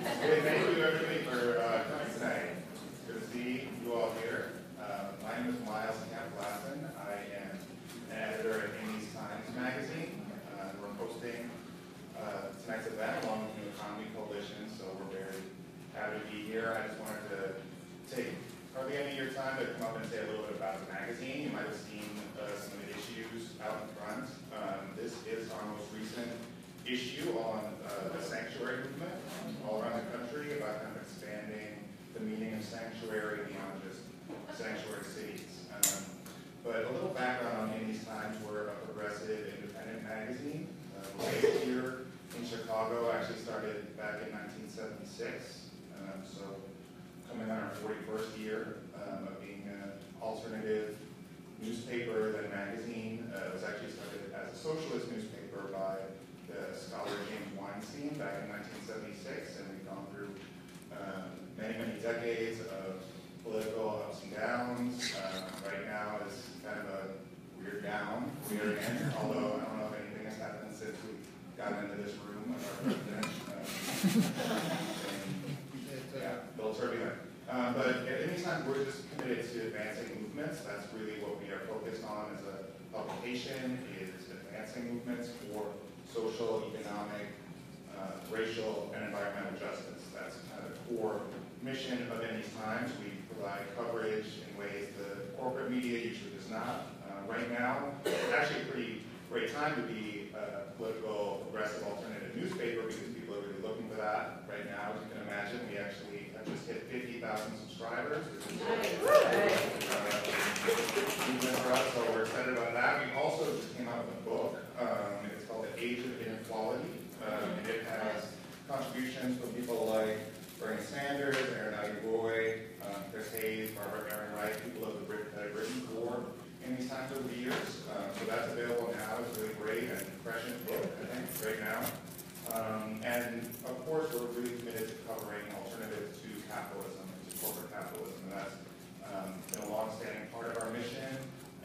Hey, thank you everybody for uh, coming tonight. Good to see you all here. Uh, my name is Miles Kampf-Lassin. I am an editor at In These Times Magazine. Uh, we're hosting uh, tonight's event along with the Economy Coalition, so we're very happy to be here. I just wanted to take hardly any of your time to come up and say a little bit about the magazine. You might have seen uh, some of the issues out in front. Um, this is our most recent issue on uh, the sanctuary movement all around the country about kind of expanding the meaning of sanctuary beyond just sanctuary cities. Um, but a little background on in these times, we're a progressive independent magazine. Uh, based here in Chicago, actually started back in 1976. Um, so coming on our 41st year um, of being an alternative newspaper, then magazine. Uh, it was actually started as a socialist newspaper by the scholar James Weinstein back in 1976, and we've gone through um, many, many decades of political ups and downs. Um, right now is kind of a weird down we are although I don't know if anything has happened since we got into this room with our president. Um, yeah, a little turbulent. Um, but at any time, we're just committed to advancing movements. That's really what we are focused on as a publication, is advancing movements for social, economic, uh, racial, and environmental justice. That's kind of the core mission of In These Times. We provide coverage in ways the corporate media usually does not. Uh, right now, it's actually a pretty great time to be a political, progressive, alternative newspaper because people are really looking for that right now. As you can imagine, we actually have just hit 50,000 subscribers. Nice. Uh, for us, so we're excited about that. We also just came out with a book. Um, called The Age of Inequality. Um, and it has contributions from people like Bernie Sanders, Arundhati Roy, um, Chris Hayes, Barbara Ehrenreich, people that have written for in these times over the years. Um, so that's available now. It's really great and prescient book, I think, right now. Um, and of course, we're really committed to covering alternatives to capitalism, to corporate capitalism. And that's um, been a long-standing part of our mission.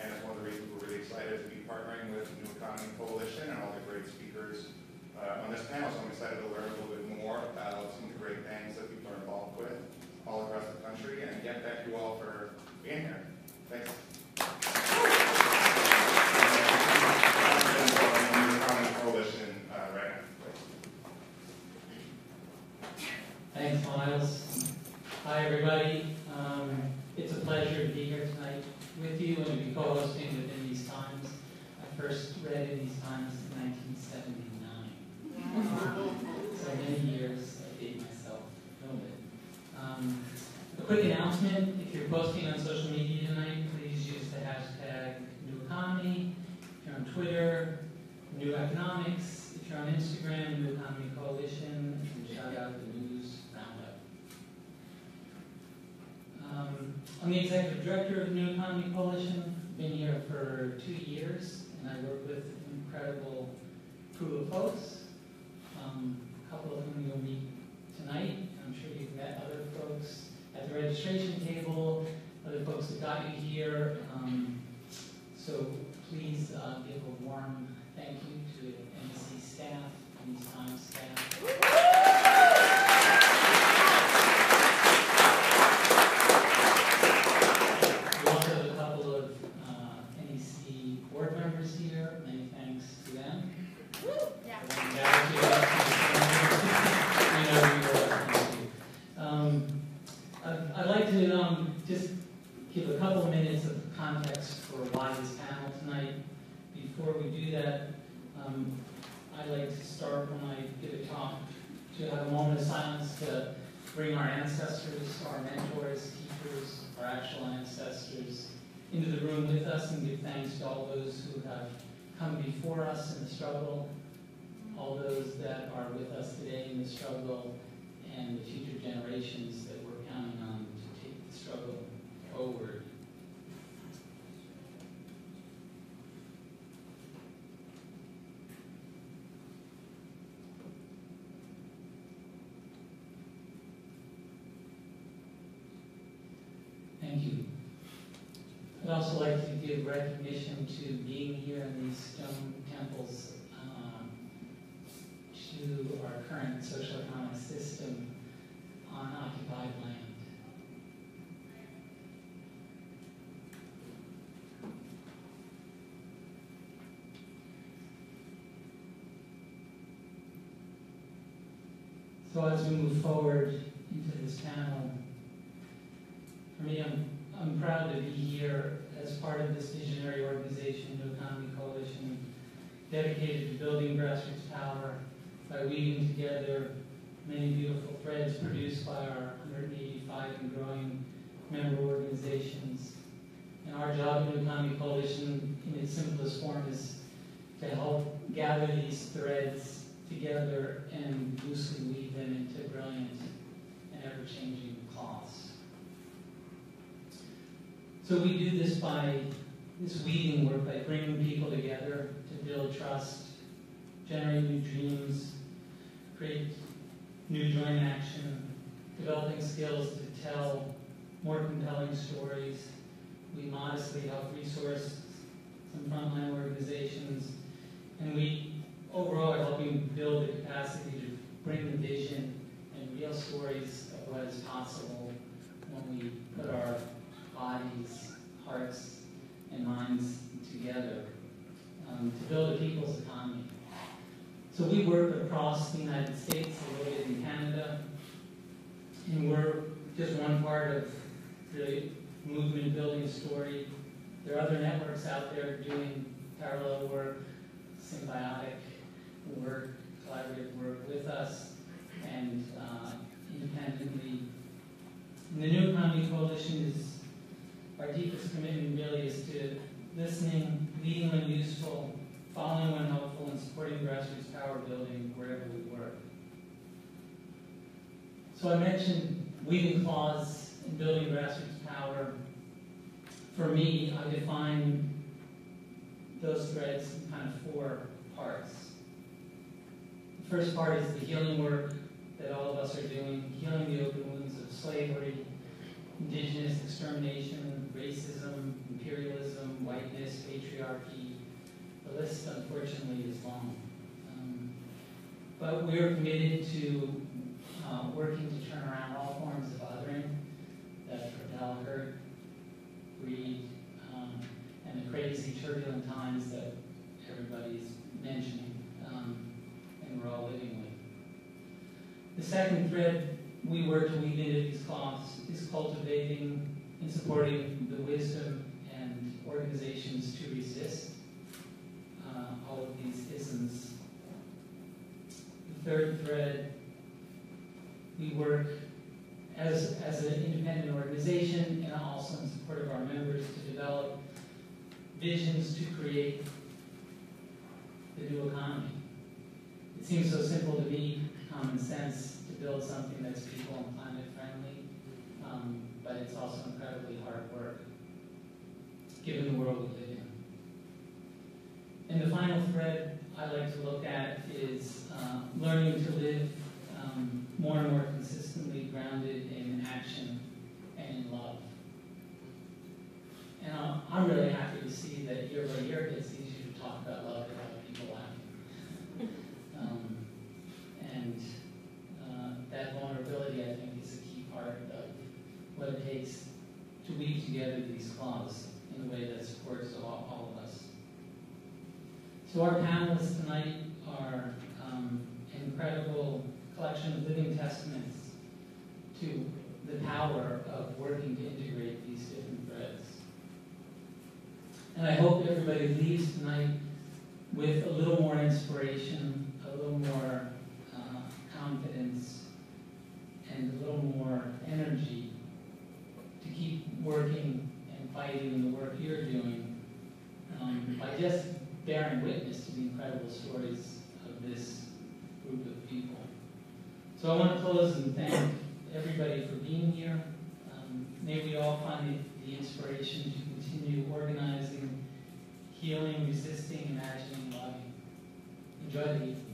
And it's one of the reasons we're really excited to be partnering with the New Economy Coalition and all the great speakers uh, on this panel. So I'm excited to learn a little bit more about some of the great things that people are involved with all across the country. And again, thank you all for being here. Thanks. recognition to being here in these stone temples um, to our current social economic system on occupied land. So as we move forward into this panel, for me, I'm, I'm proud to be here as part of this visionary organization, New Economy Coalition, dedicated to building grassroots power by weaving together many beautiful threads produced by our 185 and growing member organizations. And our job in New Economy Coalition, in its simplest form, is to help gather these threads together and loosely weave them into brilliant and ever-changing cloths. So we do this by this weaving work by bringing people together to build trust, generate new dreams, create new joint action, developing skills to tell more compelling stories. We modestly help resource some frontline organizations, and we overall are helping build the capacity to bring the vision and real stories of what is possible when we put our bodies, hearts, and minds together um, to build a people's economy. So we work across the United States, a little bit in Canada, and we're just one part of the movement building story. There are other networks out there doing parallel work, symbiotic work, collaborative work with us, and uh, independently. And the New Economy Coalition is, our deepest commitment really is to listening, leading when useful, following when helpful, and supporting grassroots power building wherever we work. So I mentioned weaving cloths and building grassroots power. For me, I define those threads in kind of four parts. The first part is the healing work that all of us are doing, healing the open wounds of slavery, indigenous extermination, racism, imperialism, whiteness, patriarchy. The list, unfortunately, is long. Um, but we're committed to uh, working to turn around all forms of othering that propel hurt, greed, um, and the crazy, turbulent times that everybody's mentioning um, and we're all living with. The second thread we work to weave into these cloths is cultivating and supporting the wisdom and organizations to resist uh, all of these isms. The third thread, we work as, as an independent organization and also in support of our members to develop visions to create the new economy. It seems so simple to me, common sense, to build something that's people and planet friendly, um, but it's also incredibly hard work, given the world we live in. And the final thread I like to look at is uh, learning to live um, more and more consistently grounded in action and in love. And I'm, really happy to see that year by year it's easier to talk about love have people laughing. Um, and uh, that vulnerability, I think, is a key part of what it takes to weave together these cloths in a way that supports all, all of us. So our panelists tonight are um, an incredible collection of living testaments to the power of working to integrate these different threads. And I hope everybody leaves tonight with a little more inspiration, a little more uh, confidence, and a little more energy keep working and fighting in the work you're doing um, by just bearing witness to the incredible stories of this group of people. So I want to close and thank everybody for being here. Um, may we all find the, the inspiration to continue organizing, healing, resisting, imagining, loving. Enjoy the evening.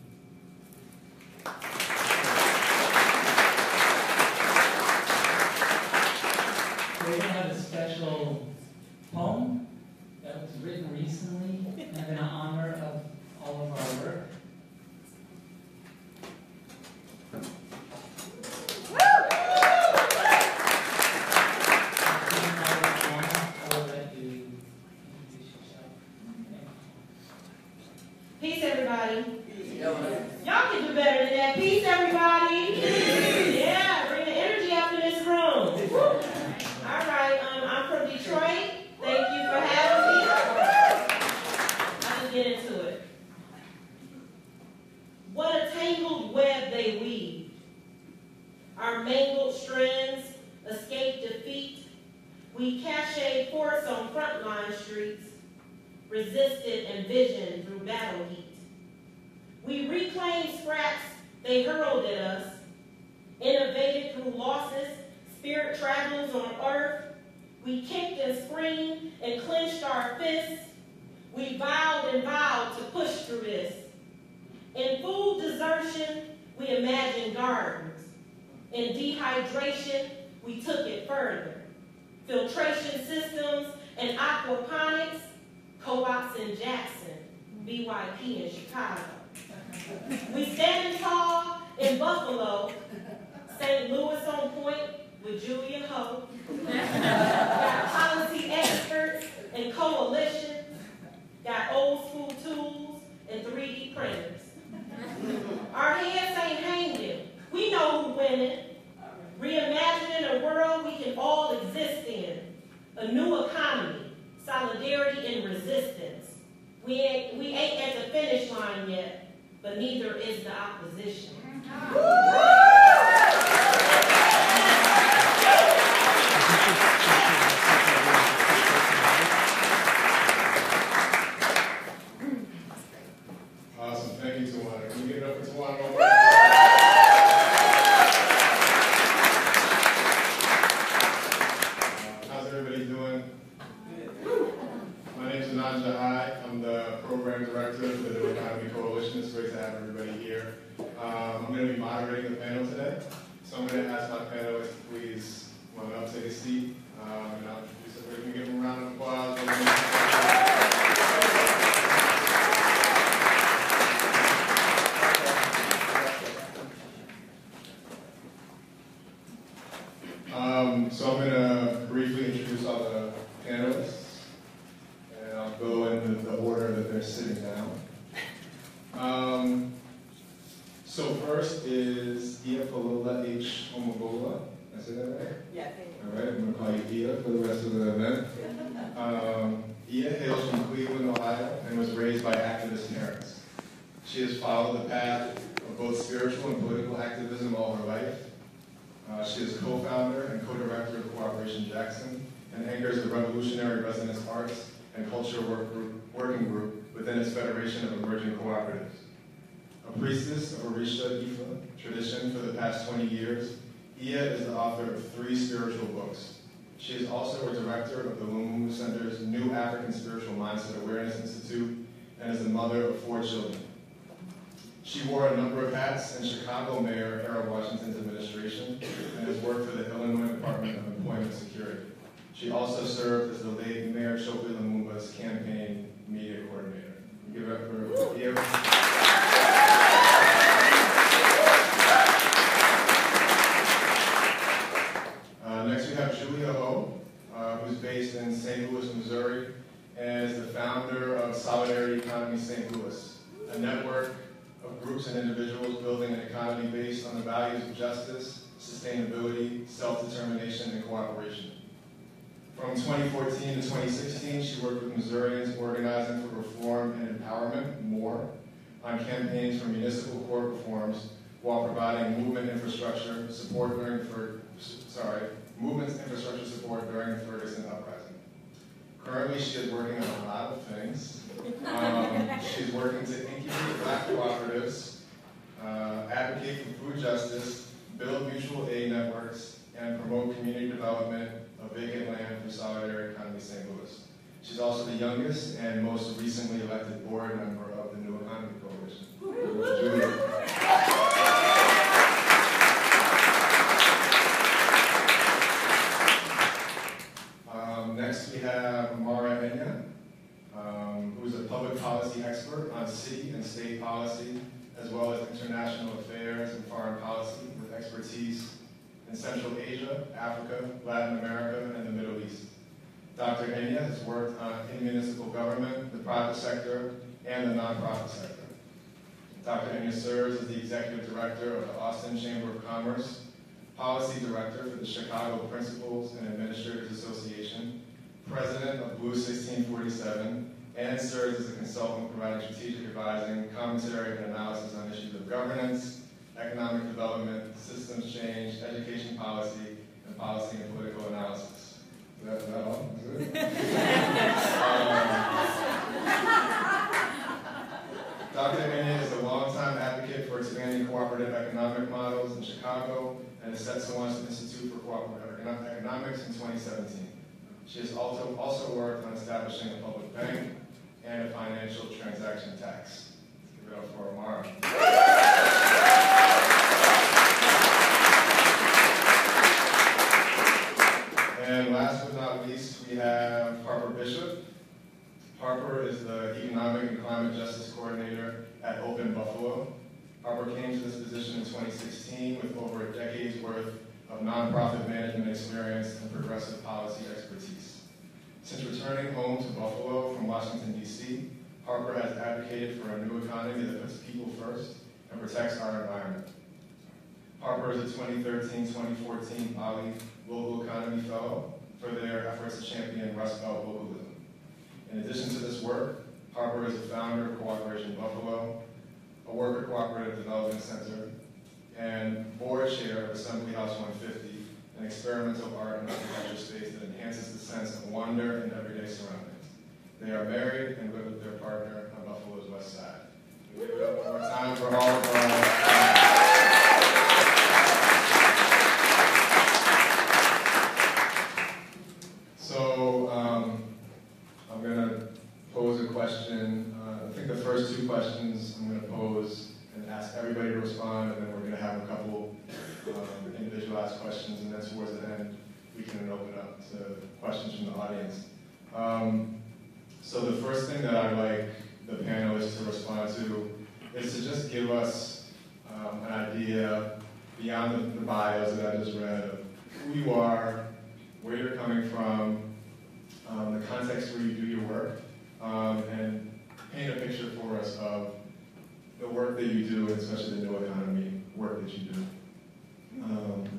We're going to have a special poem that was written recently in honor of all of our work. tangled web they weave. Our mangled strands escape defeat. We cachet force on frontline streets, resisted and vision through battle heat. We reclaim scraps they hurled at us, innovated through losses, spirit travels on earth. We kicked and screamed and clenched our fists. We vowed and vowed to push through this. In food desertion, we imagined gardens. In dehydration, we took it further. Filtration systems and aquaponics, co-ops in Jackson, BYP in Chicago. We standing tall in Buffalo, St. Louis on point with Julia Ho. Got policy experts and coalitions, got old school tools and 3D printers. Our heads ain't hanging. We know who winning. Reimagining a world we can all exist in. A new economy, solidarity and resistance. We ain't, we ain't at the finish line yet, but neither is the opposition. Awesome, thank you, Tawana. Can we give it up for Tawana? one more time? Uh, How's everybody doing? My name is Anand Jahi. I'm the program director for the New Economy Coalition. It's great to have everybody here. Um, I'm going to be moderating the panel today. So I'm going to ask my panelists to please run up, take a seat, um, and I'll introduce everybody. Can we give them a round of applause? Um, so I'm going to briefly introduce all the panelists, and I'll go in the, the order that they're sitting down. Um, so first is Iafalola H. Omobola. Did I say that right? Yeah, All right, I'm going to call you Iya for the rest of the event. Um, Iya hails from Cleveland, Ohio, and was raised by activist parents. She has followed the path of both spiritual and political activism all her life. Uh, she is co-founder and co-director of Cooperation Jackson and anchors the Revolutionary Resonance Arts and Culture Work Group, Working Group within its Federation of Emerging Cooperatives. A priestess of Orisha Ifa tradition for the past 20 years, Iya is the author of three spiritual books. She is also a director of the Lumumba Center's New African Spiritual Mindset Awareness Institute and is the mother of four children. She wore a number of hats in Chicago Mayor Harold Washington's administration and has worked for the Illinois Department of Employment Security. She also served as the late Mayor Chokwe Lumumba's campaign media coordinator. Give it up for Iya. Uh, next we have Julia Ho, uh, who's based in St. Louis, Missouri, and is the founder of Solidarity Economy St. Louis, a network of groups and individuals building an economy based on the values of justice, sustainability, self-determination, and cooperation. From 2014 to 2016, she worked with Missourians organizing for reform and empowerment, MORE, on campaigns for municipal court reforms while providing movement infrastructure support during Fer- sorry, movement infrastructure support during the Ferguson uprising. Currently, she is working on a lot of things. Um, she's working to incubate black cooperatives, uh, advocate for food justice, build mutual aid networks, and promote community development of vacant land through Solidarity Economy St. Louis. She's also the youngest and most recently elected board member of the New Economy Coalition. Um, next, we have Amara Enyia, um, who is a public policy expert on city and state policy, as well as international affairs and foreign policy expertise in Central Asia, Africa, Latin America, and the Middle East. Dr. Enyia has worked on, in municipal government, the private sector, and the nonprofit sector. Dr. Enyia serves as the executive director of the Austin Chamber of Commerce, policy director for the Chicago Principals and Administrators Association, president of Blue 1647, and serves as a consultant providing strategic advising, commentary, and analysis on issues of governance, economic development, systems change, education policy, and policy and political analysis. Is that, is that all? Um, Dr. Enyia is a longtime advocate for expanding cooperative economic models in Chicago and is set to launch the Institute for Cooperative Economics in 2017. She has also, also worked on establishing a public bank and a financial transaction tax. Let's give it up for Amara. And last but not least, we have Harper Bishop. Harper is the Economic and Climate Justice Coordinator at Open Buffalo. Harper came to this position in 2016 with over a decade's worth of nonprofit management experience and progressive policy expertise. Since returning home to Buffalo from Washington, D.C., Harper has advocated for a new economy that puts people first and protects our environment. Harper is a 2013-2014 BALLE Global Economy Fellow for their efforts to champion Rust Belt localism. In addition to this work, Harper is the founder of Cooperation Buffalo, a worker cooperative development center, and board chair of Assembly House 150, an experimental art and architecture space that enhances the sense of wonder in everyday surroundings. They are married and live with their partner on Buffalo's west side. Give it up one more time for all of our. So, um, I'm gonna pose a question. Uh, I think the first two questions I'm gonna pose and ask everybody to respond, and then we're gonna have a couple um, individualized questions, and then towards the end, we can open up to questions from the audience. Um, so the first thing that I'd like the panelists to respond to is to just give us um, an idea beyond the, the bios that I just read of who you are, where you're coming from, um, the context where you do your work, um, and paint a picture for us of the work that you do, and especially the new economy work that you do. Um,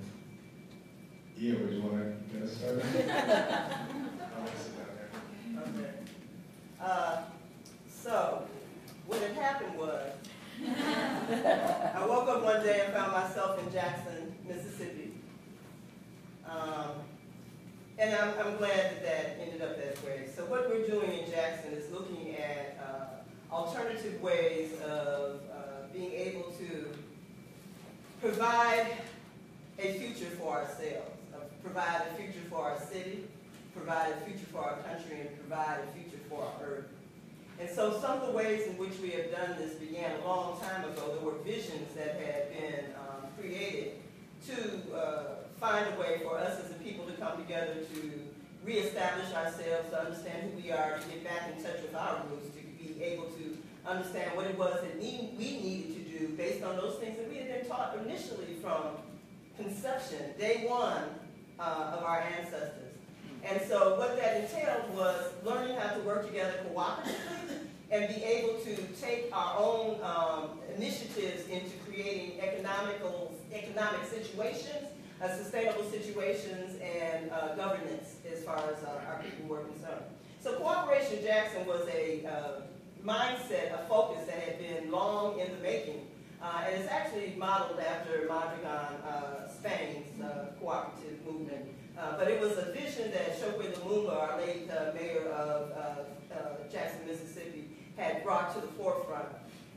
Iya, would you want to get us started? I'll sit down here. Okay. Uh, so, what had happened was, I woke up one day and found myself in Jackson, Mississippi. Um, and I'm, I'm glad that that ended up that way. So what we're doing in Jackson is looking at uh, alternative ways of uh, being able to provide a future for ourselves, provide a future for our city, provide a future for our country, and provide a future for our earth. And so some of the ways in which we have done this began a long time ago. There were visions that had been um, created to uh, find a way for us as a people to come together to reestablish ourselves, to understand who we are, to get back in touch with our roots, to be able to understand what it was that need, we needed to do based on those things that we had been taught initially from conception, day one uh, of our ancestors. And so what that entailed was learning how to work together cooperatively and be able to take our own um, initiatives into creating economical, economic situations, uh, sustainable situations, and uh, governance as far as our, our people were concerned. So Cooperation Jackson was a uh, mindset, a focus that had been long in the making. Uh, and it's actually modeled after Mondragon uh, Spain's uh, cooperative movement. Uh, but it was a vision that Chokwe Lumumba, our late uh, mayor of uh, Jackson, Mississippi, had brought to the forefront.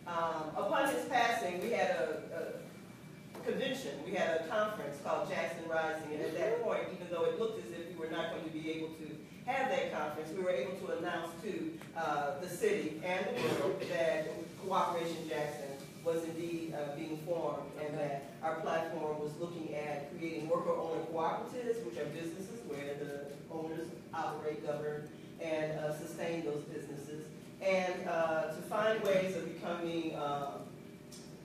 Um, upon his passing, we had a, a, convention, we had a conference called Jackson Rising, and at that point, even though it looked as if we were not going to be able to have that conference, we were able to announce to the city and the world that Cooperation Jackson was indeed uh, being formed and that our platform was looking at creating worker-owned cooperatives, which are businesses where the owners operate, govern, and uh, sustain those businesses, and uh, to find ways of becoming um,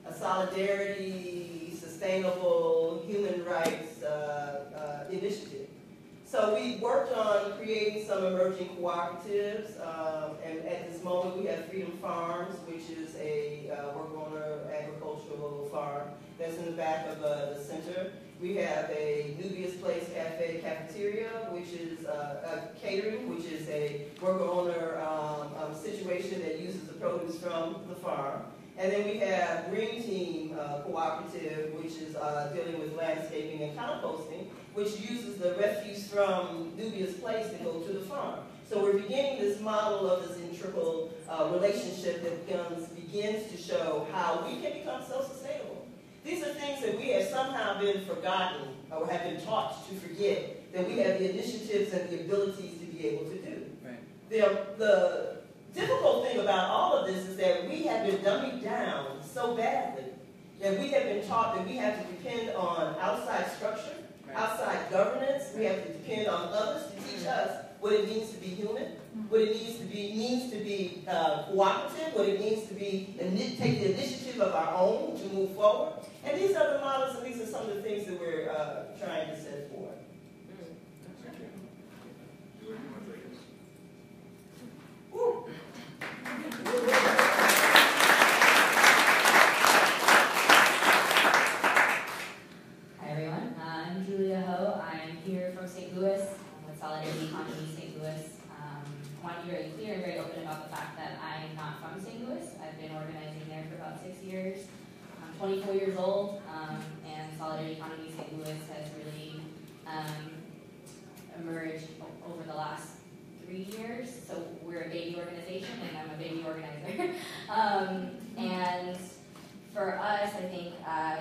a solidarity, sustainable, human rights uh, uh, initiative. So we worked on creating some emerging cooperatives, um, and at this moment we have Freedom Farms, which is a uh, worker-owner agricultural farm that's in the back of uh, the center. We have a Nubia's Place Cafe Cafeteria, which is uh, a catering, which is a worker-owner um, um, situation that uses the produce from the farm. And then we have Green Team uh, cooperative, which is uh, dealing with landscaping and composting, which uses the refuse from Nubia's Place to go to the farm. So we're beginning this model of this integral uh, relationship that becomes, begins to show how we can become self-sustainable. These are things that we have somehow been forgotten or have been taught to forget, that we have the initiatives and the abilities to be able to do. Right. The, the difficult thing about all of this is that we have been dummied down so badly that we have been taught that we have to depend on outside structure, Right. outside governance, we have to depend on others to teach us what it means to be human, what it needs to be means to be uh, cooperative, what it means to be take the initiative of our own to move forward. And these are the models, and these are some of the things that we're uh, trying to set forward. Thank you. Do what you want to take us. Woo. Hi everyone, I'm Julia Ho. I'm here from St. Louis with Solidarity Economy St. Louis. Um, I want to be very clear and very open about the fact that I'm not from St. Louis. I've been organizing there for about six years. I'm 24 years old, um, and Solidarity Economy St. Louis has really um, emerged over the last years. So we're a baby organization, and I'm a baby organizer. um, and for us, I think. Uh,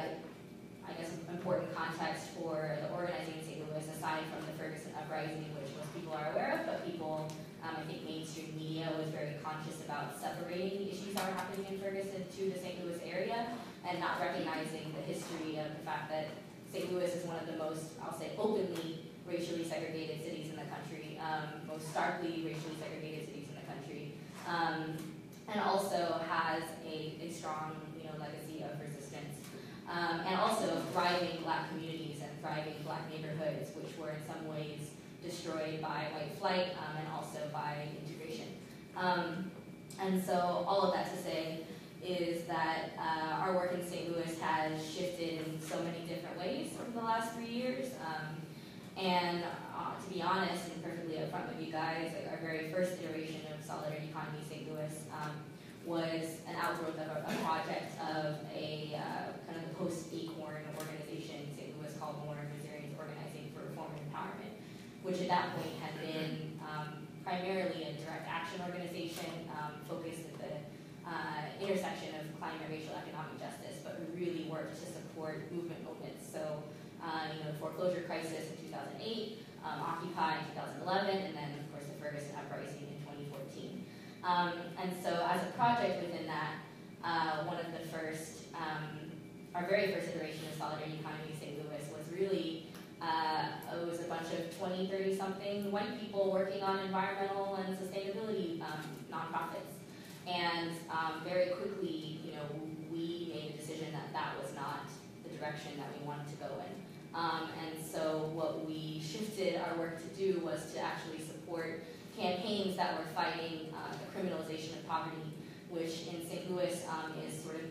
I guess, important context for the organizing in St. Louis, aside from the Ferguson uprising, which most people are aware of, but people, um, I think mainstream media was very conscious about separating the issues that were happening in Ferguson to the St. Louis area and not recognizing the history of the fact that St. Louis is one of the most, I'll say, openly racially segregated cities in the country, um, most starkly racially segregated cities in the country, um, and also has a, a strong, you know, legacy of resistance um, and also thriving black communities and thriving black neighborhoods, which were in some ways destroyed by white flight um, and also by integration. Um, and so all of that to say is that uh, our work in St. Louis has shifted in so many different ways over the last three years. Um, and uh, to be honest and perfectly upfront with you guys, like our very first iteration of Solidarity Economy St. Louis um, was an outgrowth of a, a project of a uh, kind of post-ACORN organization in St. Louis called More Missourians Organizing for Reform and Empowerment, which at that point had been um, primarily a direct action organization um, focused at the uh, intersection of climate, racial, economic justice, but really worked to support movement movements. So, uh, you know, the foreclosure crisis in 2008, um, Occupy in 2011, and then, of course, the Ferguson uprising in 2014. Um, and so as a project within that, uh, one of the first, um, our very first iteration of Solidarity Economy St. Louis was really, uh, it was a bunch of 20, 30 something white people working on environmental and sustainability um, nonprofits. And um, very quickly, you know, we made a decision that that was not the direction that we wanted to go in. Um, and so what we shifted our work to do was to actually support campaigns that were fighting uh, the criminalization of poverty, which in St. Louis um, is sort of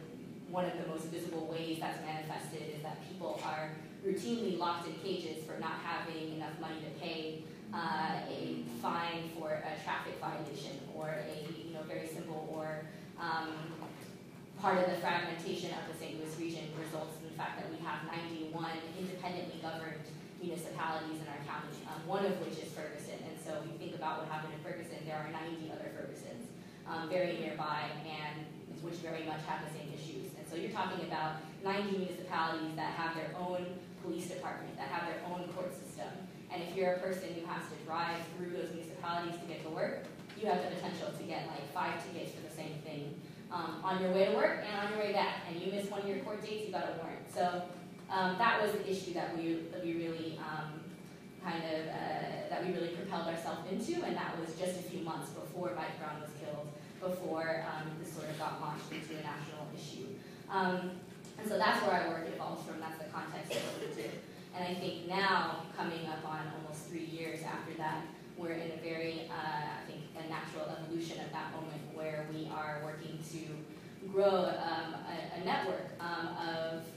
one of the most visible ways that's manifested is that people are routinely locked in cages for not having enough money to pay uh, a fine for a traffic violation or a you know very simple or um, part of the fragmentation of the St. Louis region results in fact that we have 91 independently governed municipalities in our county, um, one of which is Ferguson. And so we think about what happened in Ferguson, there are 90 other Fergusons um, very nearby and which very much have the same issues. And so you're talking about 90 municipalities that have their own police department, that have their own court system. And if you're a person who has to drive through those municipalities to get to work, you have the potential to get like five tickets for the same thing um, on your way to work and on your way back. And you miss one of your court dates, you got a warrant. So um, that was the issue that we that we really um, kind of uh, that we really propelled ourselves into, and that was just a few months before Mike Brown was killed, before um, this sort of got launched into a national issue. Um, and so that's where our work evolves from. That's the context of what we do. And I think now, coming up on almost three years after that, we're in a very, uh, I think, a natural evolution of that moment where we are working to grow um, a, a network um, of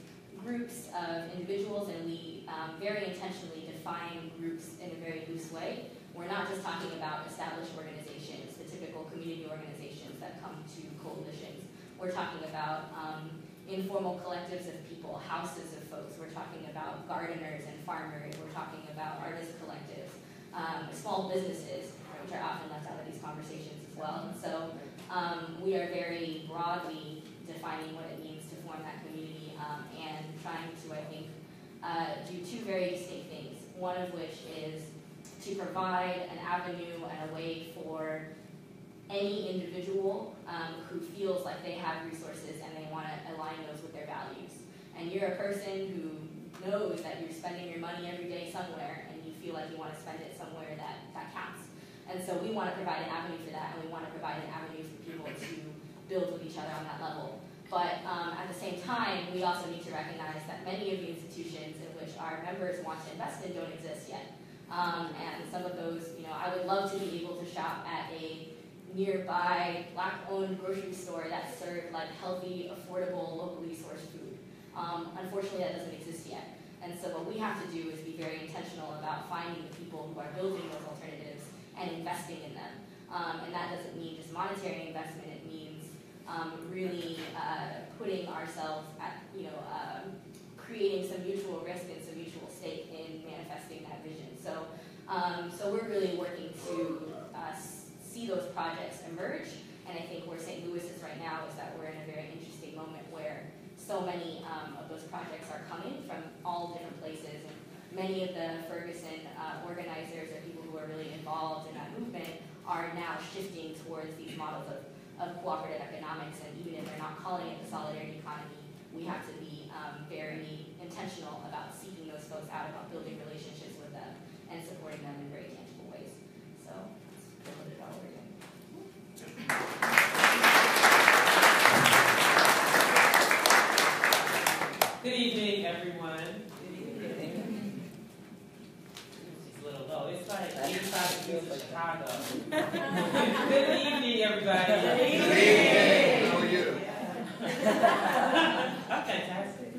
groups of individuals, and we um, very intentionally define groups in a very loose way. We're not just talking about established organizations, the typical community organizations that come to coalitions. We're talking about um, informal collectives of people, houses of folks. We're talking about gardeners and farmers. We're talking about artist collectives, um, small businesses, which are often left out of these conversations as well. So um, we are very broadly defining what it means to form that community um, and trying to, I think, uh, do two very distinct things. One of which is to provide an avenue and a way for any individual um, who feels like they have resources and they want to align those with their values. And you're a person who knows that you're spending your money every day somewhere and you feel like you want to spend it somewhere that, that counts. And so we want to provide an avenue for that and we want to provide an avenue build with each other on that level. But um, at the same time, we also need to recognize that many of the institutions in which our members want to invest in don't exist yet. Um, and some of those, you know, I would love to be able to shop at a nearby black-owned grocery store that served like healthy, affordable, locally sourced food. Um, unfortunately, that doesn't exist yet. And so what we have to do is be very intentional about finding the people who are building those alternatives and investing in them. Um, and that doesn't mean just monetary investment. Um, really uh, putting ourselves at, you know, um, creating some mutual risk and some mutual stake in manifesting that vision. So, um, so we're really working to uh, see those projects emerge. And I think where St. Louis is right now is that we're in a very interesting moment where so many um, of those projects are coming from all different places. And many of the Ferguson uh, organizers or people who are really involved in that movement are now shifting towards these models of, of cooperative economics. And even if they're not calling it the solidarity economy, we have to be um, very intentional about seeking those folks out, about building relationships with them, and supporting them in very tangible ways. So that's a little bit about what we're doing. Good evening, everyone. It's a little low. It's like 85 degrees in Chicago. Good evening, everybody. How are you? I'm fantastic.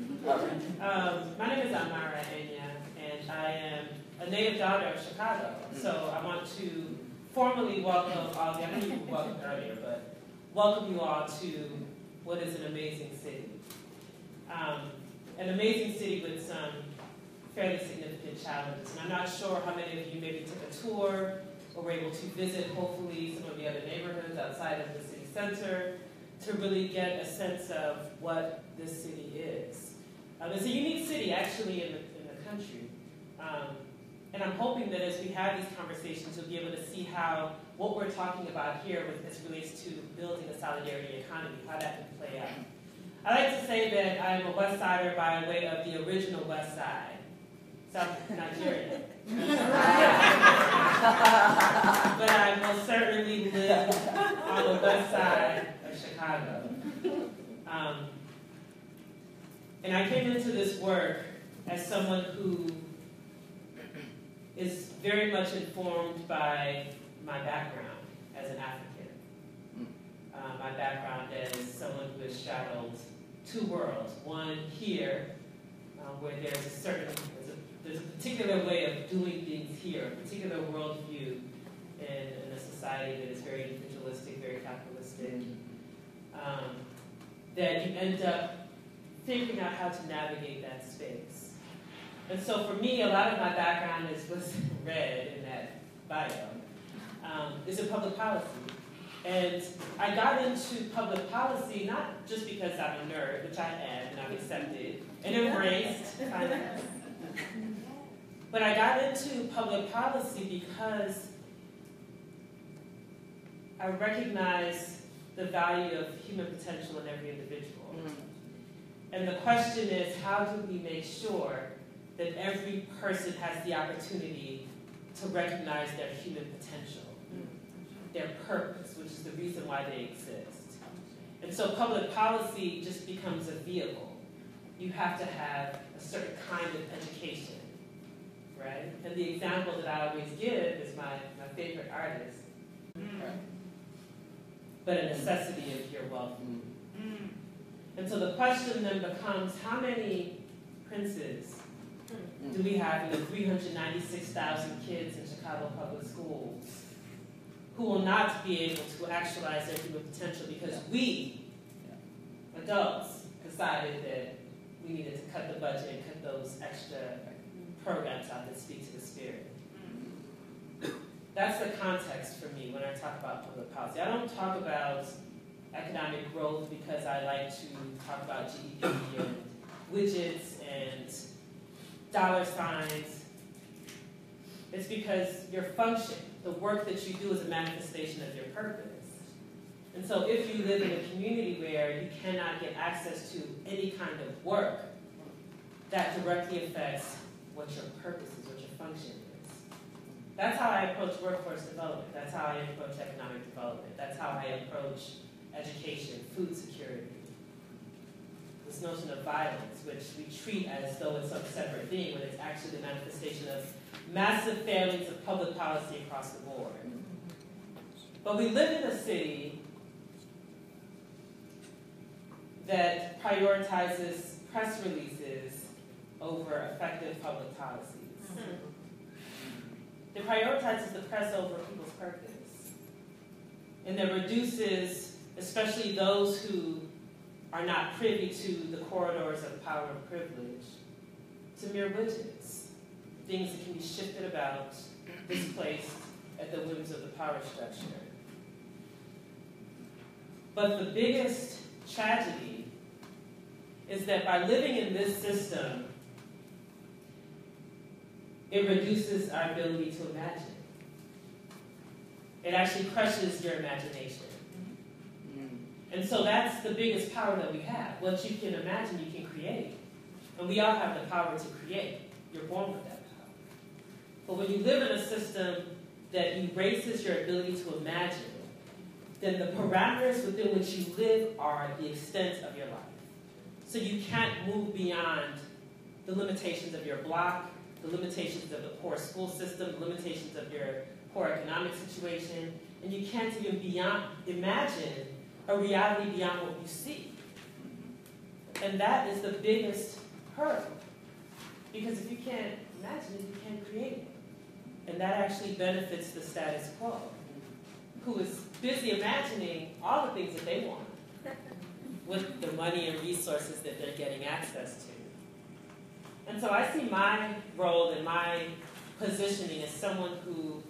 Um, my name is Amara Enyia, and I am a native daughter of Chicago. So I want to formally welcome all of you. I know you were welcomed earlier, but welcome you all to what is an amazing city. Um, an amazing city with some fairly significant challenges. And I'm not sure how many of you maybe took a tour or were able to visit, hopefully, some of the other neighborhoods outside of the city center to really get a sense of what this city is. Um, it's a unique city, actually, in the, in the country. Um, and I'm hoping that as we have these conversations, you'll be able to see how what we're talking about here with this relates to building a solidarity economy, how that can play out. I like to say that I'm a West Sider by way of the original West Side, South Nigeria. but I most certainly live on the west side of Chicago. Um, and I came into this work as someone who is very much informed by my background as an African. Uh, my background as someone who has straddled two worlds. One here, uh, where there's a certain, there's a, particular way of doing things here, a particular worldview in, in a society that is very individualistic, very capitalistic, um, that you end up figuring out how to navigate that space. And so for me, a lot of my background is what's read in that bio, um, is in public policy. And I got into public policy not just because I'm a nerd, which I am, and I've accepted and embraced, but I got into public policy because I recognize the value of human potential in every individual. Mm-hmm. And the question is, how do we make sure that every person has the opportunity to recognize their human potential, their purpose, which is the reason why they exist. And so public policy just becomes a vehicle. You have to have a certain kind of education, right? And the example that I always give is my, my favorite artist, mm. but a necessity of your wealth. Mm. Mm. And so the question then becomes, how many princes do we have in the 396,000 kids in Chicago public schools who will not be able to actualize their human potential because we, adults, decided that we needed to cut the budget and cut those extra programs out that speak to the spirit. That's the context for me when I talk about public policy. I don't talk about economic growth because I like to talk about GDP and widgets and dollar signs. It's because your function, the work that you do is a manifestation of your purpose. And so if you live in a community where you cannot get access to any kind of work, that directly affects what your purpose is, what your function is. That's how I approach workforce development. That's how I approach economic development. That's how I approach education, food security. This notion of violence, which we treat as though it's some separate thing, when it's actually the manifestation of massive failings of public policy across the board. But we live in a city that prioritizes press releases over effective public policies. Hmm. It prioritizes the press over people's purpose. And that reduces, especially those who are not privy to the corridors of power and privilege, to mere widgets, things that can be shifted about, displaced at the whims of the power structure. But the biggest tragedy is that by living in this system, it reduces our ability to imagine. It actually crushes your imagination. Mm-hmm. And so that's the biggest power that we have. What you can imagine, you can create. And we all have the power to create. You're born with that power. But when you live in a system that erases your ability to imagine, then the parameters within which you live are the extent of your life. So you can't move beyond the limitations of your block, the limitations of the poor school system, the limitations of your poor economic situation, and you can't even beyond imagine a reality beyond what you see. And that is the biggest hurdle. Because if you can't imagine it, you can't create it. And that actually benefits the status quo, who is busy imagining all the things that they want with the money and resources that they're getting access to. And so I see my role and my positioning as someone who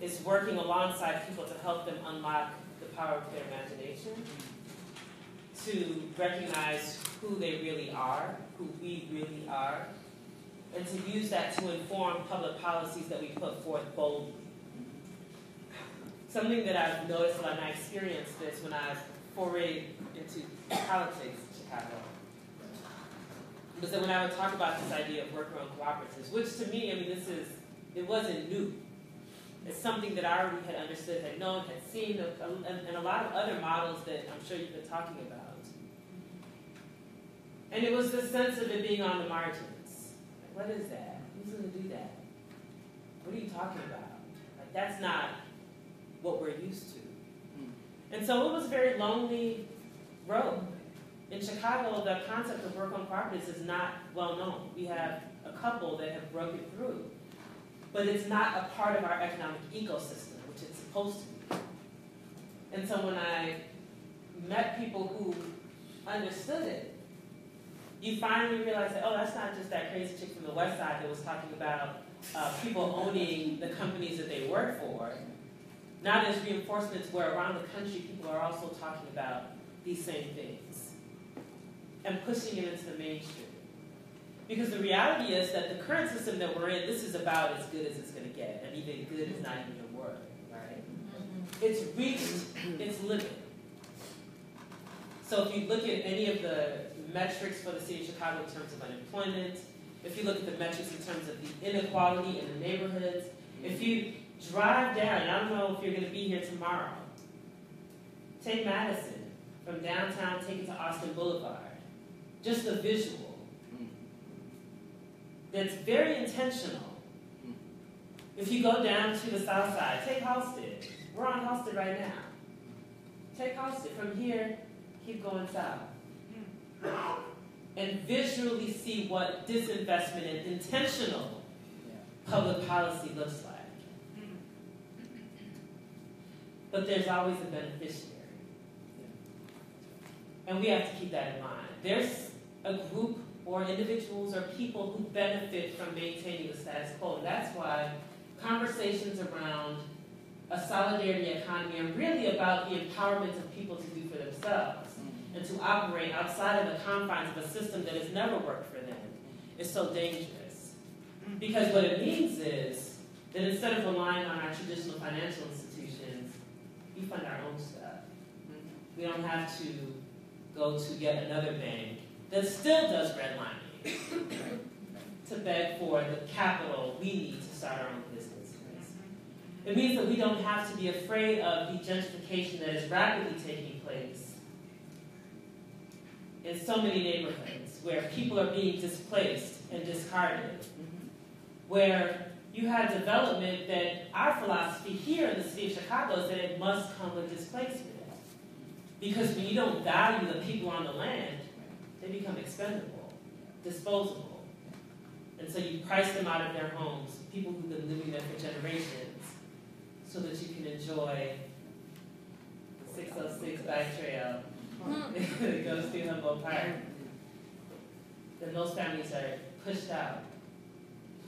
is working alongside people to help them unlock the power of their imagination, to recognize who they really are, who we really are, and to use that to inform public policies that we put forth boldly. Something that I've noticed and I experienced this when I forayed into politics in Chicago, was that when I would talk about this idea of worker-owned cooperatives, which to me, I mean, this is, it wasn't new. It's something that I already had understood, had known, had seen, and, and a lot of other models that I'm sure you've been talking about. And it was the sense of it being on the margins. Like, what is that? Who's going to do that? What are you talking about? Like, that's not what we're used to. Hmm. And so it was a very lonely road. In Chicago, the concept of worker-owned cooperatives is not well known. We have a couple that have broken through, but it's not a part of our economic ecosystem, which it's supposed to be. And so when I met people who understood it, you finally realize that, oh, that's not just that crazy chick from the west side that was talking about uh, people owning the companies that they work for. Now there's reinforcements where around the country people are also talking about these same things and pushing it into the mainstream. Because the reality is that the current system that we're in, this is about as good as it's going to get. And even good is not even a word, right? Mm-hmm. It's reached its limit. So if you look at any of the metrics for the city of Chicago in terms of unemployment, if you look at the metrics in terms of the inequality in the neighborhoods, if you drive down, and I don't know if you're going to be here tomorrow, take Madison from downtown, take it to Austin Boulevard. Just a visual that's very intentional. If you go down to the south side, take Halsted. We're on Halsted right now. Take Halsted. From here, keep going south. And visually see what disinvestment and intentional public policy looks like. But there's always a beneficiary. And we have to keep that in mind. There's a group or individuals or people who benefit from maintaining the status quo. That's why conversations around a solidarity economy are really about the empowerment of people to do for themselves and to operate outside of the confines of a system that has never worked for them is so dangerous. Because what it means is that instead of relying on our traditional financial institutions, we fund our own stuff. We don't have to go to yet another bank that still does redlining to beg for the capital we need to start our own businesses. It means that we don't have to be afraid of the gentrification that is rapidly taking place in so many neighborhoods where people are being displaced and discarded, where you have development that our philosophy here in the city of Chicago is that it must come with displacement. Because when you don't value the people on the land, they become expendable, disposable. And so you price them out of their homes, people who've been living there for generations, so that you can enjoy the 606 bike trail mm-hmm. that goes through Humboldt Park. Then those families are pushed out.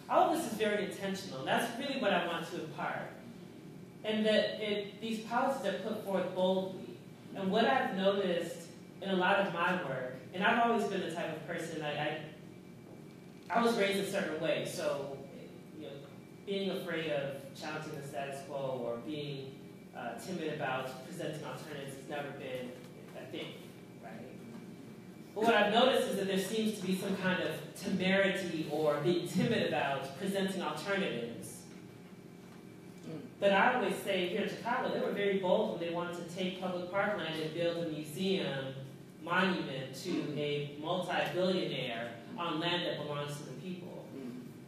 All of this is very intentional. That's really what I want to impart. And that it, these policies are put forth boldly. And what I've noticed in a lot of my work, and I've always been the type of person I, I, was raised a certain way, so you know, being afraid of challenging the status quo or being uh, timid about presenting alternatives has never been a thing, right? But what I've noticed is that there seems to be some kind of temerity or being timid about presenting alternatives. But I always say here in Chicago, they were very bold when they wanted to take public parkland and build a museum monument to a multi-billionaire on land that belongs to the people,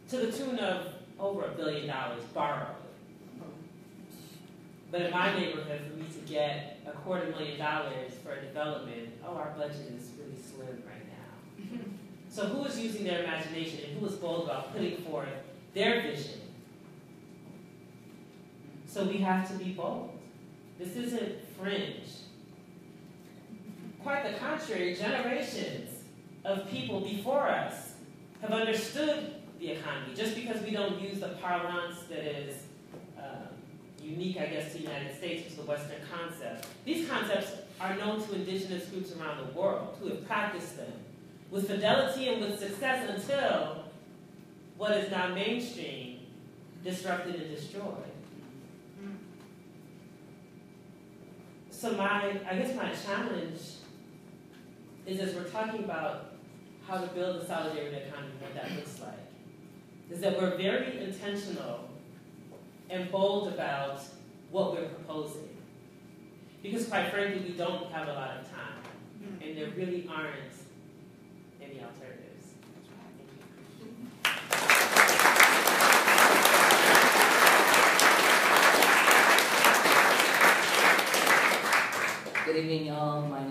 to the tune of over a billion dollars borrowed. But in my neighborhood, for me to get a quarter million dollars for a development, oh, our budget is really slim right now. So who is using their imagination and who is bold about putting forth their vision? So we have to be bold. This isn't fringe. Quite the contrary, generations of people before us have understood the economy. Just because we don't use the parlance that is uh, unique, I guess, to the United States, which is the Western concept. These concepts are known to indigenous groups around the world who have practiced them with fidelity and with success until what is now mainstream disrupted and destroyed. So my, I guess my challenge is as we're talking about how to build a solidarity economy, what that looks like, is that we're very intentional and bold about what we're proposing. Because quite frankly, we don't have a lot of time, hmm. and there really aren't any alternatives. Good evening, y'all. My name is Harper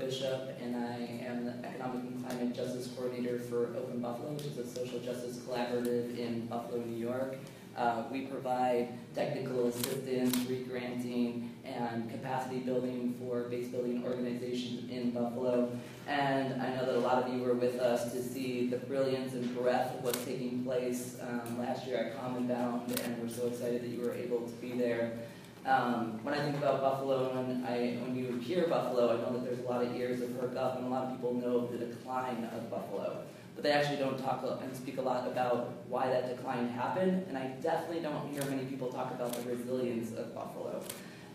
Bishop, and I am the Economic and Climate Justice Coordinator for Open Buffalo, which is a social justice collaborative in Buffalo, New York. Uh, we provide technical assistance, re-granting, and capacity building for base building organizations in Buffalo. And I know that a lot of you were with us to see the brilliance and breadth of what's taking place um, last year at Common Bound, and we're so excited that you were able to be there. Um, when I think about Buffalo, and I, when you hear Buffalo, I know that there's a lot of ears that perk up, and a lot of people know the decline of Buffalo. But they actually don't talk and speak a lot about why that decline happened, and I definitely don't hear many people talk about the resilience of Buffalo.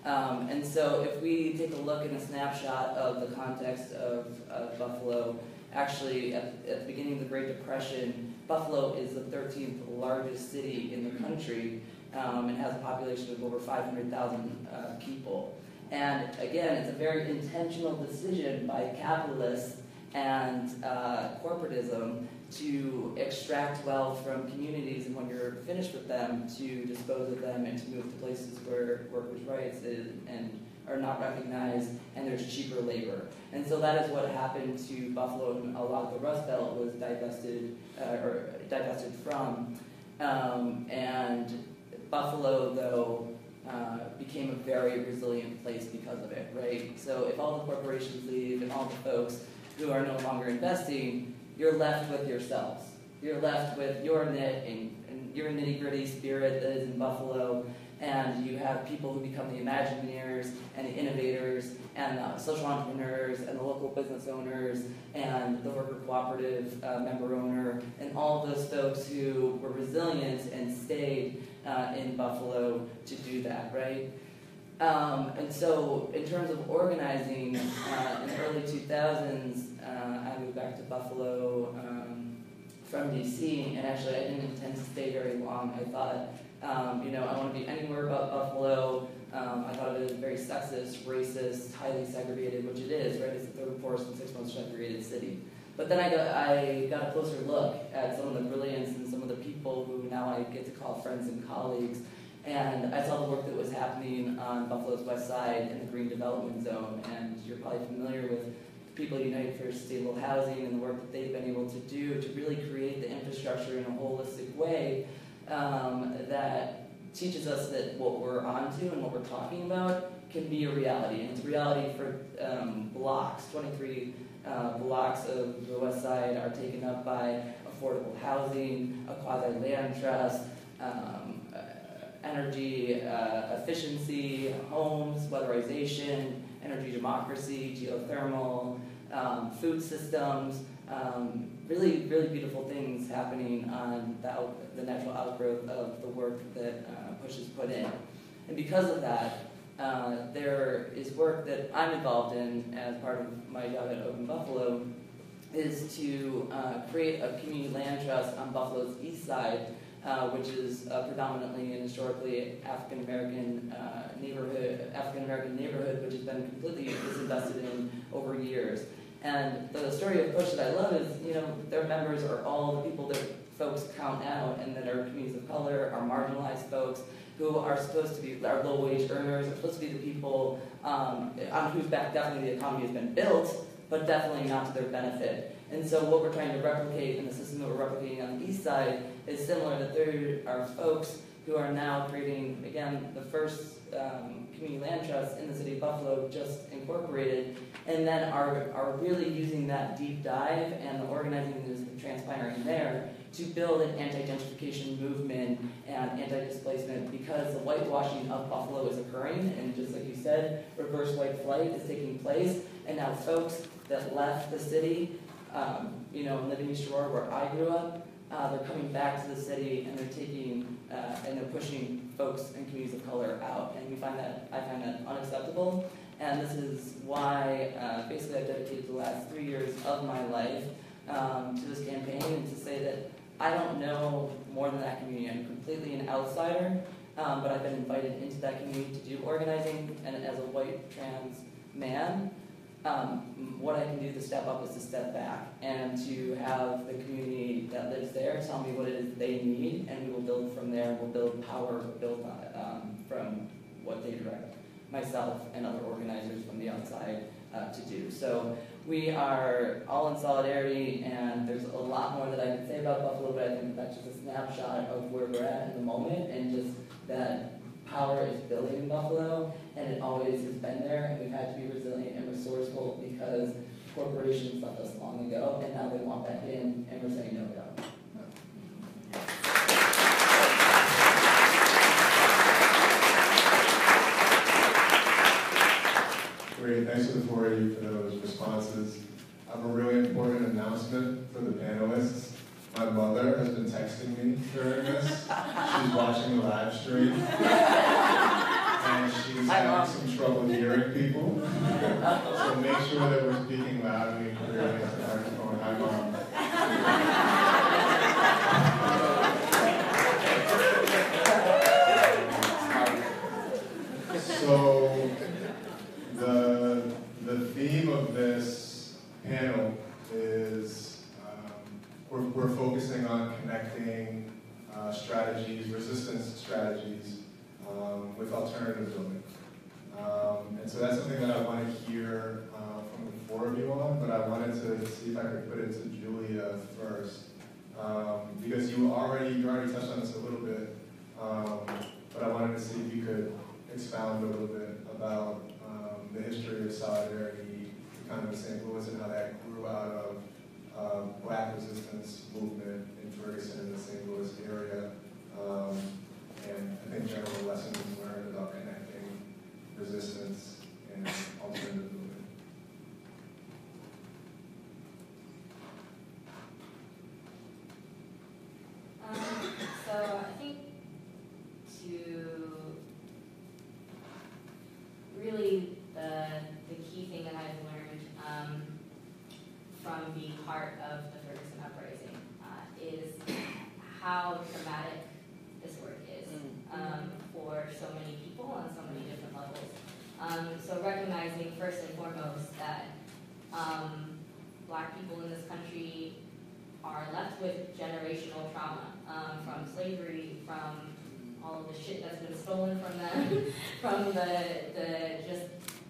Um, and so if we take a look in a snapshot of the context of, of Buffalo, actually at, at, the beginning of the Great Depression, Buffalo is the 13th largest city in the country um, and has a population of over 500,000 uh, people. And again, it's a very intentional decision by capitalists and uh, corporatism to extract wealth from communities, and when you're finished with them, to dispose of them and to move to places where workers' rights is, and are not recognized, and there's cheaper labor. And so that is what happened to Buffalo, and a lot of the Rust Belt was divested uh, or divested from. Um, and Buffalo, though, uh, became a very resilient place because of it, right? So if all the corporations leave and all the folks who are no longer investing, you're left with yourselves. You're left with your knit and, and your nitty gritty spirit that is in Buffalo, and you have people who become the Imagineers and the innovators and the social entrepreneurs and the local business owners and the worker cooperative uh, member owner and all those folks who were resilient and stayed uh, in Buffalo to do that, right? Um, and so, in terms of organizing, uh, in the early 2000s, uh, I moved back to Buffalo um, from DC, and actually, I didn't intend to stay very long. I thought, um, you know, I want to be anywhere but Buffalo. Um, I thought it as very sexist, racist, highly segregated, which it is, right? It's the third poorest and sixth most segregated city. But then I got, I got a closer look at some of the brilliance and some of the people who now I get to call friends and colleagues. And I saw the work that was happening on Buffalo's west side in the Green Development Zone. And you're probably familiar with People United for Stable Housing and the work that they've been able to do to really create the infrastructure in a holistic way um, that teaches us that what we're onto and what we're talking about can be a reality. And it's reality for um, blocks, 23 uh, blocks of the west side are taken up by affordable housing, a quasi land trust, um, uh, energy uh, efficiency, homes, weatherization, energy democracy, geothermal, um, food systems, um, really, really beautiful things happening on the, out, the natural outgrowth of the work that uh, Push has put in. And because of that, uh, there is work that I'm involved in as part of my job at Open Buffalo is to uh, create a community land trust on Buffalo's east side, uh, which is predominantly and historically African American uh, neighborhood, African American neighborhood, which has been completely disinvested in over years. And the story of Push that I love is, you know, their members are all the people that folks count out and that are communities of color, are marginalized folks, who are supposed to be our low wage earners, are supposed to be the people um, on whose back definitely the economy has been built, but definitely not to their benefit. And so what we're trying to replicate in the system that we're replicating on the east side is similar that there are folks who are now creating, again, the first um, community land trust in the city of Buffalo just incorporated, and then are, are really using that deep dive and the organizing that is transpiring there to build an anti-gentrification movement and anti-displacement because the whitewashing of Buffalo is occurring, and just like you said, reverse white flight is taking place, and now folks that left the city, um, you know, in Living East Aurora where I grew up, uh, they're coming back to the city and they're taking uh, and they're pushing folks and communities of color out, and we find that I find that unacceptable. And this is why, uh, basically, I've dedicated the last three years of my life um, to this campaign and to say that I don't know more than that community. I'm completely an outsider, um, but I've been invited into that community to do organizing, and as a white trans man, um, what I can do to step up is to step back and to have the community that lives there tell me what it is they need, and we will build from there. We'll build power built on, um, from what they direct myself and other organizers from the outside uh, to do. So we are all in solidarity, and there's a lot more that I can say about Buffalo, but I think that's just a snapshot of where we're at in the moment, and just that power is building in Buffalo, and it always has been there, and we've had to be resilient and resourceful because corporations left us long ago, and now they want back in, and we're saying no, we don't. Great, thanks to the four of you for those responses. I have a really important announcement for the panelists. My mother has been texting me during this. She's watching the live stream. And she's having some trouble hearing people. So make sure that we're speaking loudly and clearly into the microphone. Hi, Mom. So, the, the theme of this panel is um, we're, we're focusing on connecting uh, strategies, resistance strategies, um, with alternative building. Um, and so that's something that I want to hear uh, from the four of you on, but I wanted to see if I could put it to Julia first. Um, because you already, you already touched on this a little bit, um, but I wanted to see if you could expound a little bit about um, the history of solidarity, kind of St. Louis, and how that grew out of uh, black resistance movement in Ferguson and the St. Louis area. Um, and I think general lessons learned about connecting resistance and alternative movement. Um, so I think to really the the key thing that I've learned um, from being part of the Ferguson uprising uh, is how traumatic this work is um, for so many people on so many different levels. Um, so recognizing first and foremost that um, black people in this country are left with generational trauma um, from slavery, from all of the shit that's been stolen from them, from the, the just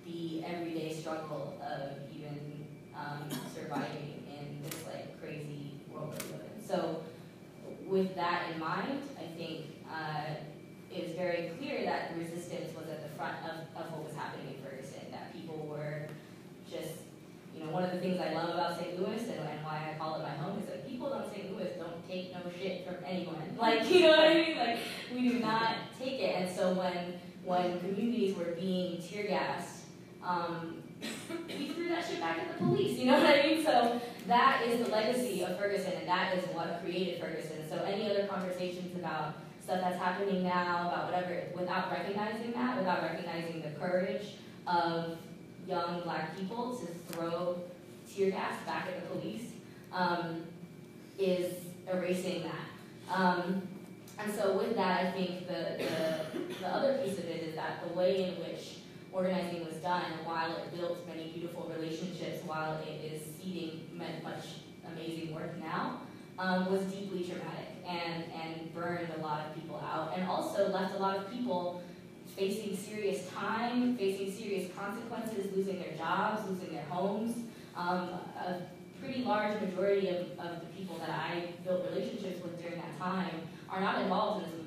the everyday struggle of um, surviving in this like crazy world we live in. So with that in mind, I think uh, it is very clear that resistance was at the front of, of what was happening in Ferguson, that people were just you know, one of the things I love about St. Louis and, and why I call it my home is that people in St. Louis don't take no shit from anyone. Like, you know what I mean? Like, we do not take it. And so when when communities were being tear gassed, um, we threw that shit back at the police. You know what I mean? So that is the legacy of Ferguson, and that is what created Ferguson. So any other conversations about stuff that's happening now, about whatever, without recognizing that, without recognizing the courage of young black people to throw tear gas back at the police um, is erasing that. Um, and so with that, I think the, the, the other piece of it is that the way in which organizing was done, while it built many beautiful relationships, while it is seeding much amazing work now, um, was deeply traumatic and, and burned a lot of people out and also left a lot of people facing serious time, facing serious consequences, losing their jobs, losing their homes. Um, a pretty large majority of, of the people that I built relationships with during that time are not involved in this.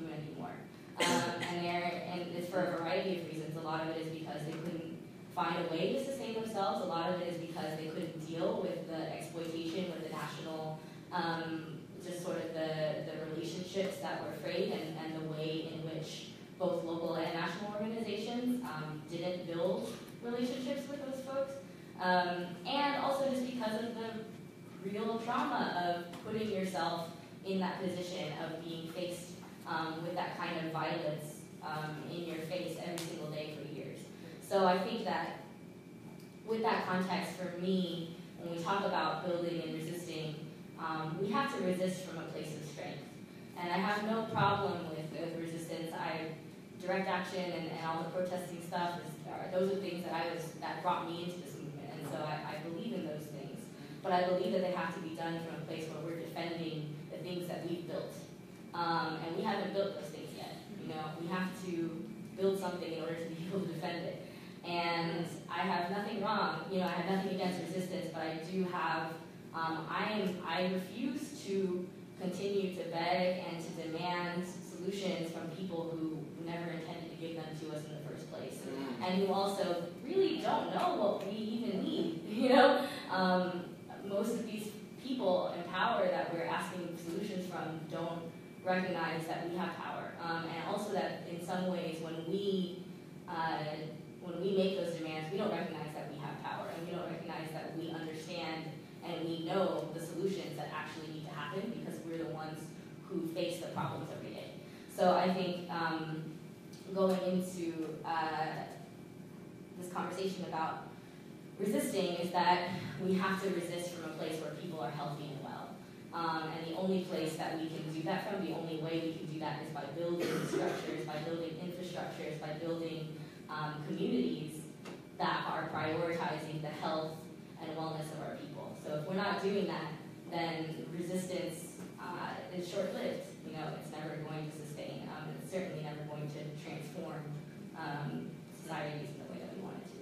Um, and they're and it's for a variety of reasons. A lot of it is because they couldn't find a way to sustain themselves. A lot of it is because they couldn't deal with the exploitation, with the national, um, just sort of the, the relationships that were frayed and, and the way in which both local and national organizations um, didn't build relationships with those folks. Um, and also just because of the real trauma of putting yourself in that position of being faced um, with that kind of violence um, in your face every single day for years. So I think that with that context, for me, when we talk about building and resisting, um, we have to resist from a place of strength. And I have no problem with, with resistance. I direct action and, and all the protesting stuff is are, those are things that I was that brought me into this movement, and so I, I believe in those things. But I believe that they have to be done from a place where we're defending the things that we've built, um, and we haven't built those things yet. You know, we have to build something in order to be able to defend it. And I have nothing wrong, you know, I have nothing against resistance, but I do have, um, I am, I refuse to continue to beg and to demand solutions from people who never intended to give them to us in the first place, and who also really don't know what we even need. You know, um, most of these people in power that we're asking solutions from don't recognize that we have power, um, and also that in some ways when we uh, when we make those demands, we don't recognize that we have power, and we don't recognize that we understand and we know the solutions that actually need to happen because we're the ones who face the problems every day. So I think um, going into uh, this conversation about resisting is that we have to resist from a place where people are healthy and well. Um, and the only place that we can do that from, the only way we can do that is by building structures, by building infrastructures, by building um, communities that are prioritizing the health and wellness of our people. So if we're not doing that, then resistance uh, is short-lived. You know, it's never going to sustain. Um, it's certainly never going to transform um, societies in the way that we want it to.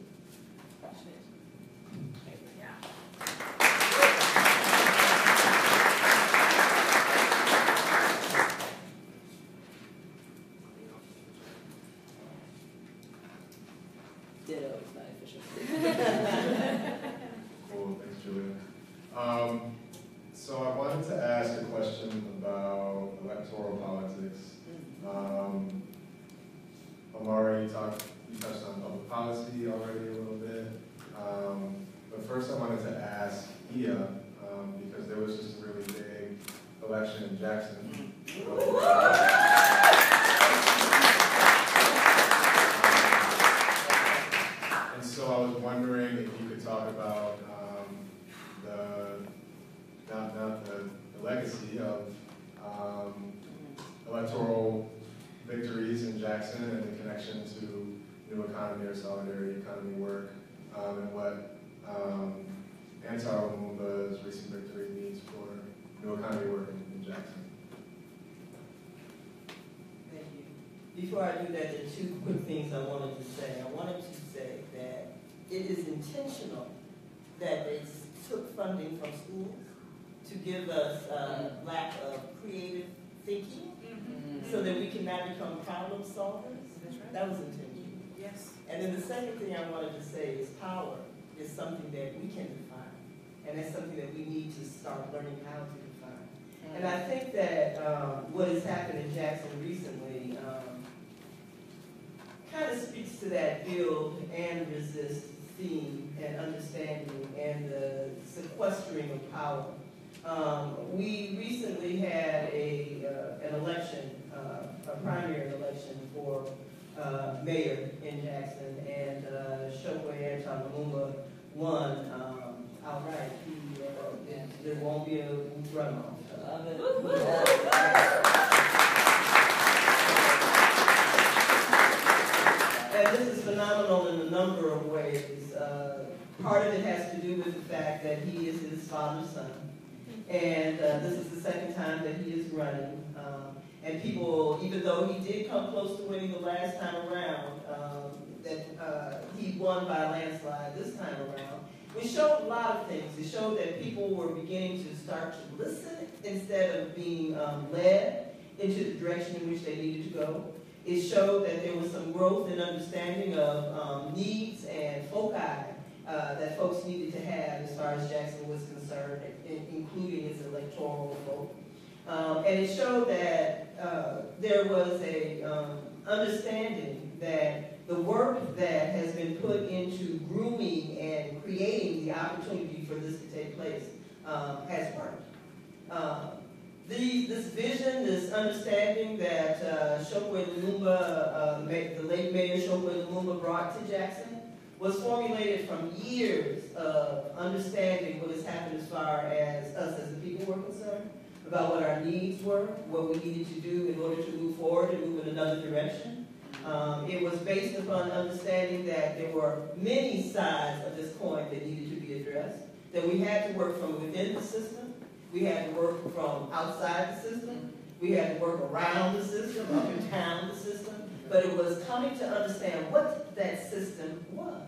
And so I was wondering if you could talk about um, the, not, not the, the legacy of um, electoral victories in Jackson and the connection to new economy or solidarity economy work, um, and what um, Antar Lumumba's recent victory means for new economy work in, in Jackson. Thank you. Before I do that, there are two quick things I wanted to say. I wanted to say that it is intentional that they took funding from schools to give us a lack of creative thinking so that we can now become problem solvers. That was intentional. Yes. And then the second thing I wanted to say is power is something that we can define. And that's something that we need to start learning how to define. And I think that um, what has happened in Jackson recently kind of speaks to that build and resist theme and understanding and the sequestering of power. Um, we recently had a, uh, an election, uh, a primary election for uh, mayor in Jackson, and uh, Chokwe Antar Lumumba won um, outright. He, uh, there won't be a runoff. And this is phenomenal in a number of ways. Uh, part of it has to do with the fact that he is his father's son. And uh, this is the second time that he is running. Um, and people, even though he did come close to winning the last time around, um, that uh, he won by a landslide this time around, it showed a lot of things. It showed that people were beginning to start to listen instead of being um, led into the direction in which they needed to go. It showed that there was some growth and understanding of um, needs and foci uh, that folks needed to have as far as Jackson was concerned, in, including its electoral vote. Um, and it showed that uh, there was a um, understanding that the work that has been put into grooming and creating the opportunity for this to take place um, has worked. Um, the, this vision, this understanding that uh, Chokwe Lumumba, uh, the late Mayor Chokwe Lumumba brought to Jackson was formulated from years of understanding what has happened as far as us as the people were concerned, about what our needs were, what we needed to do in order to move forward and move in another direction. Um, it was based upon understanding that there were many sides of this coin that needed to be addressed, that we had to work from within the system, we had to work from outside the system, we had to work around the system, up and down the system, but it was coming to understand what that system was.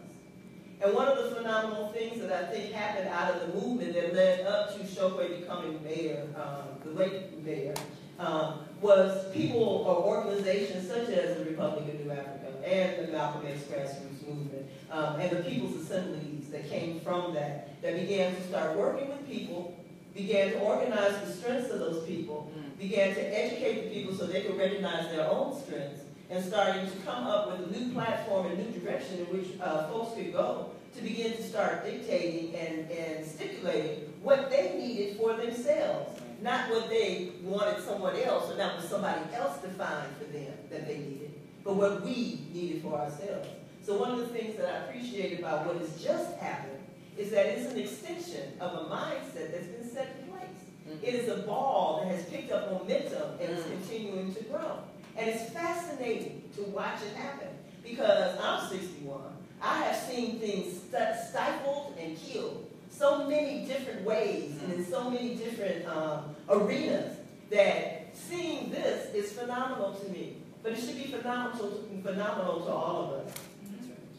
And one of the phenomenal things that I think happened out of the movement that led up to Chokwe becoming mayor, um, the late mayor, um, was people or organizations such as the Republic of New Afrika and the Malcolm X grassroots movement um, and the People's Assemblies that came from that, that began to start working with people, began to organize the strengths of those people, began to educate the people so they could recognize their own strengths, and starting to come up with a new platform and new direction in which uh, folks could go to begin to start dictating and, and stipulating what they needed for themselves, not what they wanted someone else or not what somebody else defined for them that they needed, but what we needed for ourselves. So one of the things that I appreciate about what has just happened is that it's an extension of a mindset that's been set in place. It is a ball that has picked up momentum and is continuing to grow. And it's fascinating to watch it happen because I'm 61. I have seen things stifled and killed so many different ways and in so many different um, arenas that seeing this is phenomenal to me. But it should be phenomenal to, phenomenal to all of us.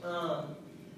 Um,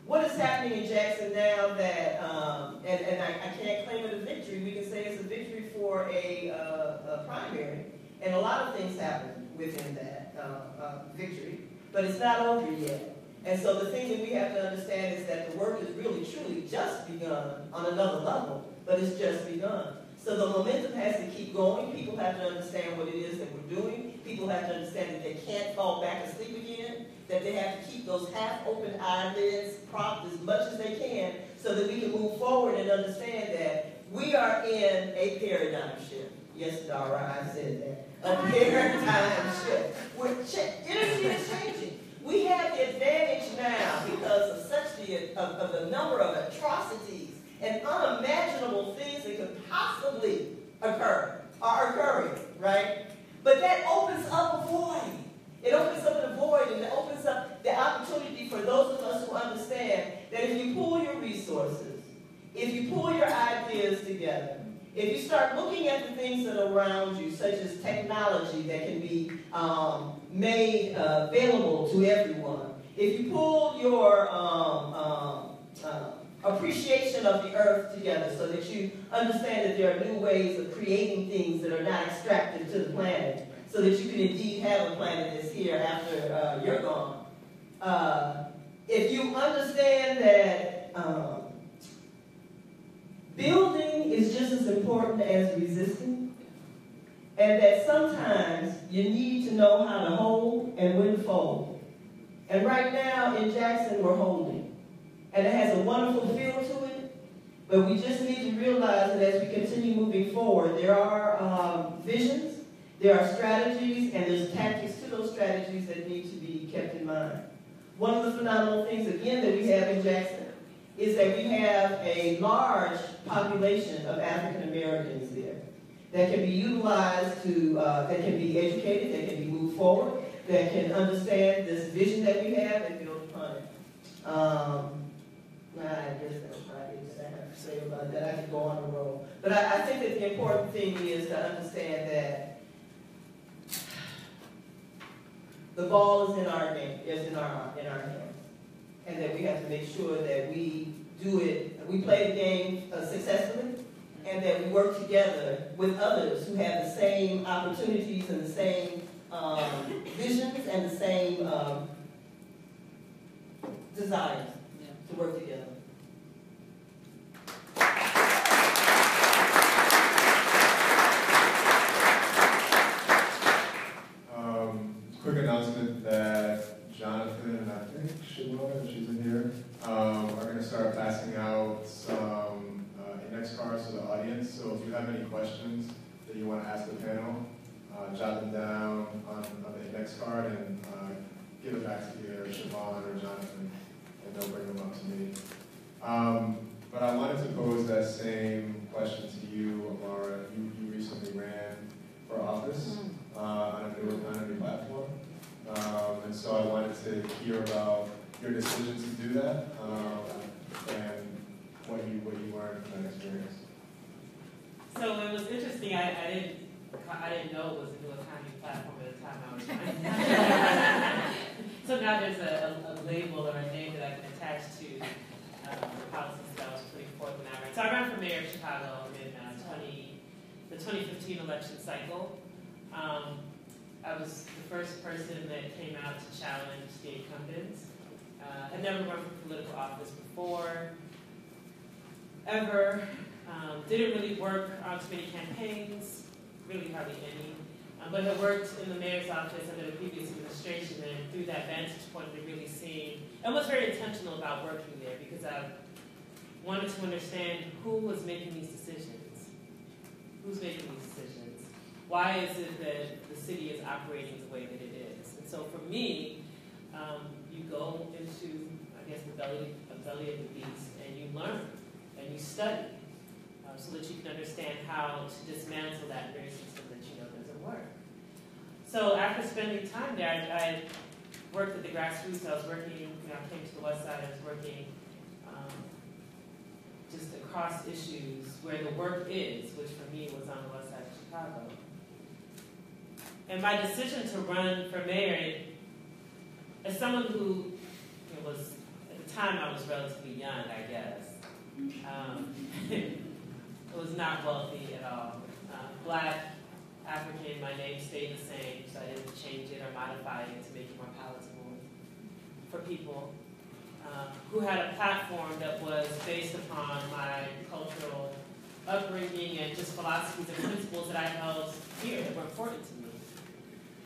what is happening in Jackson now that, um, and, and I, I, can't claim it a victory, we can say it's a victory for a, uh, a primary, and a lot of things happen within that uh, uh, victory, but it's not over yet. And so the thing that we have to understand is that the work is really, truly just begun on another level, but it's just begun. So the momentum has to keep going. People have to understand what it is that we're doing. People have to understand that they can't fall back asleep again, that they have to keep those half-open eyelids propped as much as they can so that we can move forward and understand that we are in a paradigm shift. Yes, Dara, I said that. A paradigm shift. We're energy is changing. We have the advantage now because of such the, of, of the number of atrocities and unimaginable things that could possibly occur are occurring, right? But that opens up a void. It opens up a void and it opens up the opportunity for those of us who understand that if you pool your resources, if you pull your ideas together, if you start looking at the things that are around you, such as technology that can be um, made uh, available to everyone, if you pull your um, um, uh, appreciation of the earth together so that you understand that there are new ways of creating things that are not extracted to the planet, so that you can indeed have a planet that's here after uh, you're gone. Uh, if you understand that um, Building is just as important as resisting, and that sometimes you need to know how to hold and when to fold. And right now in Jackson, we're holding. And it has a wonderful feel to it, but we just need to realize that as we continue moving forward, there are um, visions, there are strategies, and there's tactics to those strategies that need to be kept in mind. One of the phenomenal things, again, that we have in Jackson is that we have a large population of African Americans there that can be utilized to, uh, that can be educated, that can be moved forward, that can understand this vision that we have and build upon it. Um, I guess that's probably what I have to say about that. I could go on the roll. But I, I think that the important thing is to understand that the ball is in our game, is in our, in our hands and that we have to make sure that we do it, we play the game uh, successfully, and that we work together with others who have the same opportunities and the same um, visions and the same um, desires to work together. Um, quick announcement that Jonathan and I think Shimona, she's in here, um, are going to start passing out some uh, index cards to the audience. So if you have any questions that you want to ask the panel, uh, jot them down on, on the index card and uh, give it back to either Siobhan or Jonathan, and they'll bring them up to me. Um, but I wanted to pose that same question to you, Amara. You, you recently ran for office uh, on a new on a new platform, um, and so I wanted to hear about your decision to do that um, and what you what you learned from that experience. So it was interesting. I, I didn't I didn't know it was a economy platform at the time I was running. so now there's a, a, a, label or a name that I can attach to um, the policies that I was putting forth when I ran. So I ran for mayor of Chicago in uh, 20, the 2015 election cycle. Um, I was the first person that came out to challenge the incumbents. Uh, had never run for political office before, ever. Um, didn't really work on too many campaigns, really hardly any. Um, but had worked in the mayor's office under the previous administration and through that vantage point of really seeing, and was very intentional about working there because I wanted to understand who was making these decisions. Who's making these decisions? Why is it that the city is operating the way that it is? And so for me, um, you go into, I guess, the belly, the belly of the beast and you learn and you study uh, so that you can understand how to dismantle that very system that you know doesn't work. So after spending time there, I, I worked at the grassroots. I was working, you know, I came to the west side. I was working um, just across issues where the work is, which for me was on the west side of Chicago. And my decision to run for mayor, as someone who was, at the time I was relatively young, I guess, um, was not wealthy at all. Uh, black, African, my name stayed the same, so I didn't change it or modify it to make it more palatable for people um, who had a platform that was based upon my cultural upbringing and just philosophies and principles that I held here that were important to me.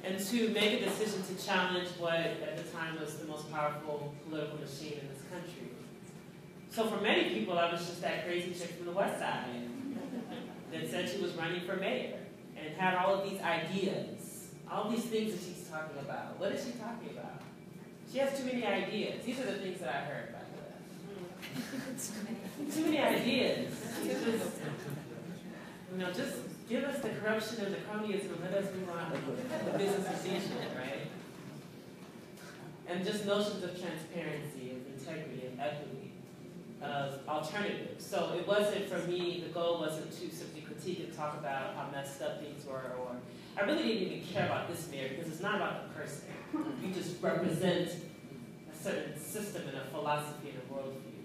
And to make a decision to challenge what at the time was the most powerful political machine in this country. So for many people, I was just that crazy chick from the West Side that said she was running for mayor. and had all of these ideas, all these things that she's talking about. What is she talking about? She has too many ideas. These are the things that I heard, by the way. too many ideas. Just, you know, just give us the corruption and the cronyism and let us move on with business as usual, right? And just notions of transparency, of integrity, of equity, of alternatives. So it wasn't for me, the goal wasn't to simply critique and talk about how messed up things were, or I really didn't even care about this mayor because it's not about the person. You just represent a certain system and a philosophy and a worldview.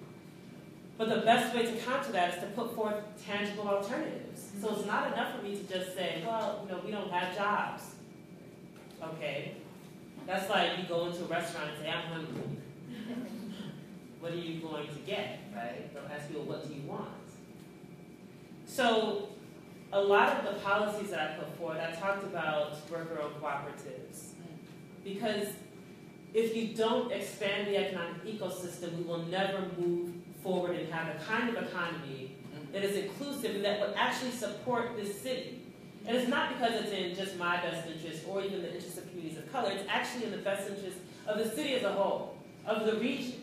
But the best way to counter that is to put forth tangible alternatives. So it's not enough for me to just say, well, you know, we don't have jobs. Okay? That's like you go into a restaurant and say, I'm hungry. What are you going to get, right? They'll ask you, well, what do you want? So a lot of the policies that I put forward, I talked about worker-owned cooperatives. Because if you don't expand the economic ecosystem, we will never move forward and have a kind of economy mm-hmm. that is inclusive and that would actually support this city. And it's not because it's in just my best interest or even the interest of communities of color, it's actually in the best interest of the city as a whole, of the region.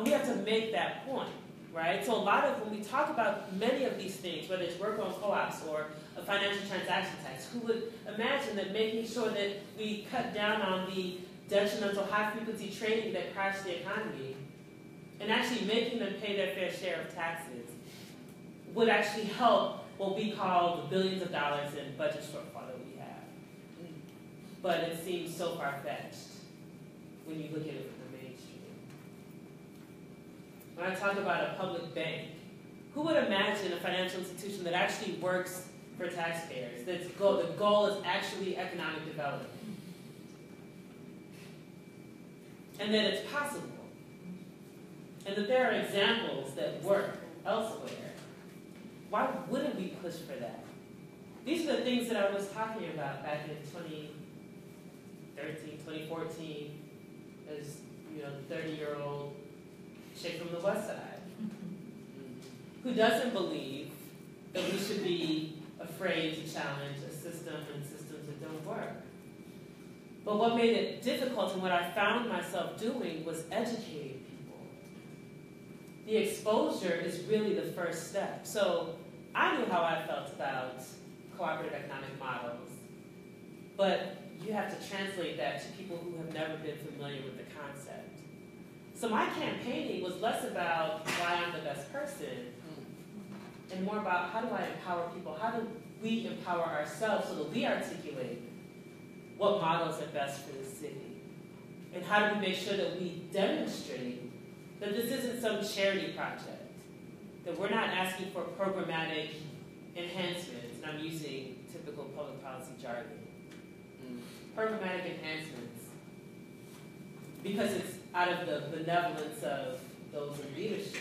And we have to make that point, right? So a lot of, when we talk about many of these things, whether it's work-owned co-ops or a financial transaction tax, who would imagine that making sure that we cut down on the detrimental high-frequency trading that crashed the economy and actually making them pay their fair share of taxes would actually help what we call the billions of dollars in budget shortfall that we have. But it seems so far-fetched when you look at it. When I talk about a public bank, who would imagine a financial institution that actually works for taxpayers, that's goal, the goal is actually economic development? And that it's possible. And that there are examples that work elsewhere. Why wouldn't we push for that? These are the things that I was talking about back in 2013, 2014, as you know, 30-year-old chick from the West Side, who doesn't believe that we should be afraid to challenge a system and systems that don't work. But what made it difficult and what I found myself doing was educating people. The exposure is really the first step. So I knew how I felt about cooperative economic models, but you have to translate that to people who have never been familiar with the concept. So my campaigning was less about why I'm the best person and more about how do I empower people? How do we empower ourselves so that we articulate what models are best for the city? And how do we make sure that we demonstrate that this isn't some charity project? That we're not asking for programmatic enhancements, and I'm using typical public policy jargon. Mm. Programmatic enhancements. Because it's out of the benevolence of those in leadership.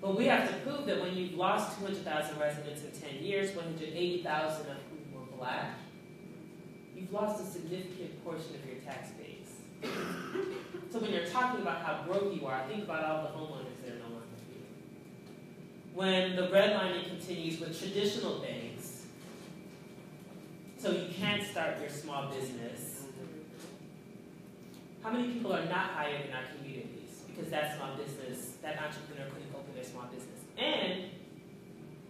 But we have to prove that when you've lost 200,000 residents in 10 years, 180,000 of whom were black, you've lost a significant portion of your tax base. so when you're talking about how broke you are, think about all the homeowners that are no longer here. When the redlining continues with traditional banks, so you can't start your small business, how many people are not hired in our communities because that small business, that entrepreneur couldn't open their small business? And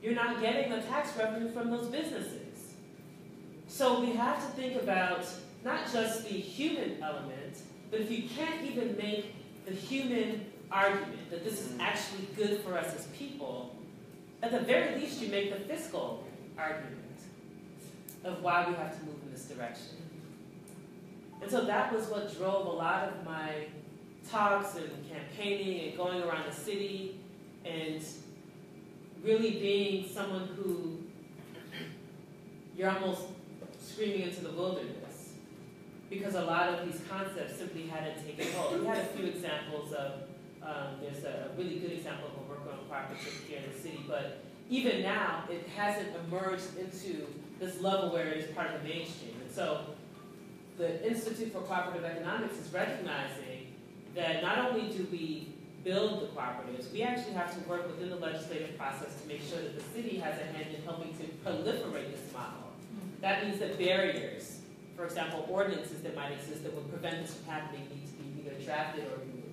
you're not getting the tax revenue from those businesses. So we have to think about not just the human element, but if you can't even make the human argument that this is mm. actually good for us as people, at the very least you make the fiscal argument of why we have to move in this direction. And so that was what drove a lot of my talks and campaigning and going around the city and really being someone who you're almost screaming into the wilderness because a lot of these concepts simply hadn't taken hold. We had a few examples of, um, there's a really good example of a worker-owned cooperative here in the city, but even now, it hasn't emerged into this level where it is part of the mainstream. And so the Institute for Cooperative Economics is recognizing that not only do we build the cooperatives, we actually have to work within the legislative process to make sure that the city has a hand in helping to proliferate this model. That means that barriers, for example, ordinances that might exist that would prevent this from happening need to be either drafted or removed.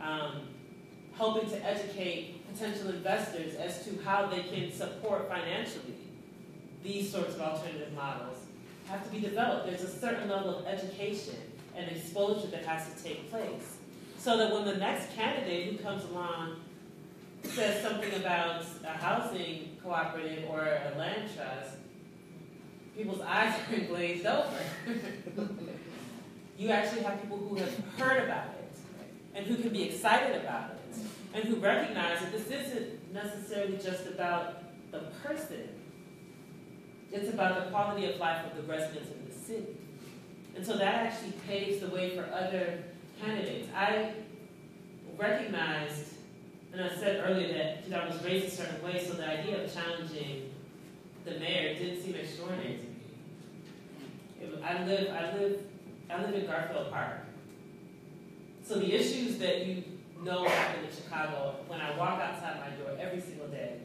Um, hoping to educate potential investors as to how they can support financially these sorts of alternative models have to be developed. There's a certain level of education and exposure that has to take place. So that when the next candidate who comes along says something about a housing cooperative or a land trust, people's eyes are glazed over. you actually have people who have heard about it and who can be excited about it and who recognize that this isn't necessarily just about the person. It's about the quality of life of the residents in the city. And so that actually paves the way for other candidates. I recognized, and I said earlier that know, I was raised a certain way, so the idea of challenging the mayor didn't seem extraordinary to me. I live, I live, I live in Garfield Park. So the issues that you know happen in Chicago, when I walk outside my door every single day,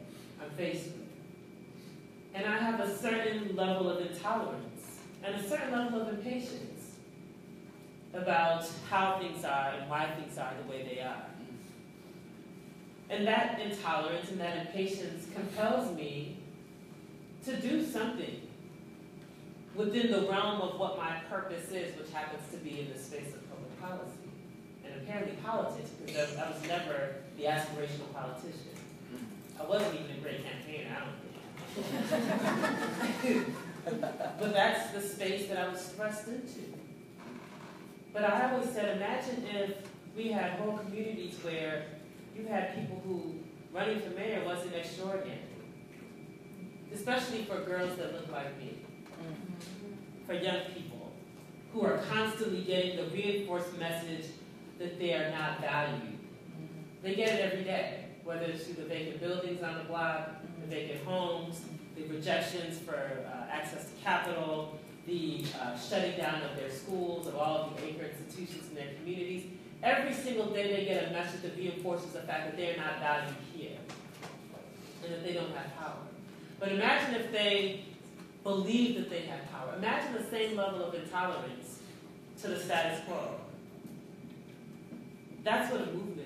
I'm faced with. And I have a certain level of intolerance and a certain level of impatience about how things are and why things are the way they are. And that intolerance and that impatience compels me to do something within the realm of what my purpose is, which happens to be in the space of public policy and apparently politics, because I was never the aspirational politician. I wasn't even a great campaigner, I don't. but that's the space that I was thrust into. But I always said, imagine if we had whole communities where you had people who running for mayor wasn't extraordinary. Especially for girls that look like me. Mm-hmm. For young people who are constantly getting the reinforced message that they are not valued. Mm-hmm. They get it every day, whether it's through the vacant buildings on the block, the vacant homes, the rejections for uh, access to capital, the uh, shutting down of their schools, of all of the anchor institutions in their communities. Every single day they get a message that reinforces the fact that they're not valued here and that they don't have power. But imagine if they believe that they have power. Imagine the same level of intolerance to the status quo. That's what a movement.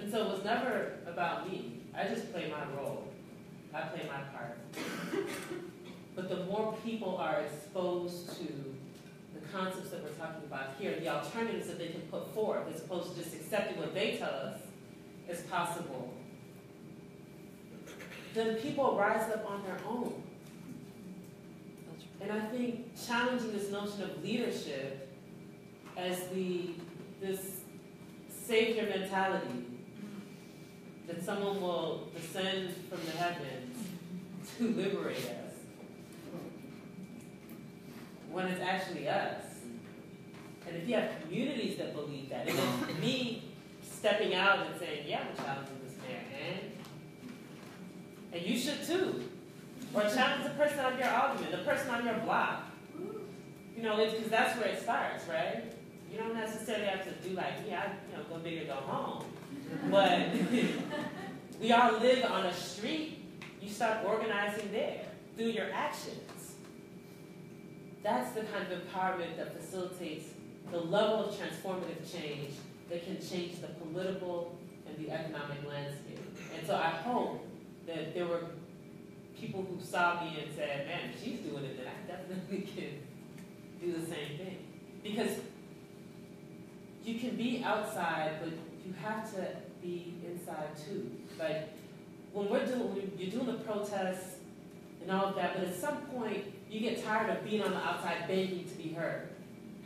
And so it was never about me. I just play my role. I play my part. But the more people are exposed to the concepts that we're talking about here, the alternatives that they can put forth, as opposed to just accepting what they tell us is possible, then people rise up on their own. And I think challenging this notion of leadership as the this savior mentality that someone will descend from the heavens to liberate us when it's actually us. And if you have communities that believe that, and then me stepping out and saying, yeah, I'm challenging this man, and, and you should too. Or challenge the person on your argument, the person on your block. You know, because that's where it starts, right? You don't necessarily have to do like, yeah, you know, go big or go home. But we all live on a street. You start organizing there through your actions. That's the kind of empowerment that facilitates the level of transformative change that can change the political and the economic landscape. And so I hope that there were people who saw me and said, man, if she's doing it, then I definitely can do the same thing. Because you can be outside, but you have to be inside too. Like when we're doing, when you're doing the protests and all of that, but at some point you get tired of being on the outside begging to be heard,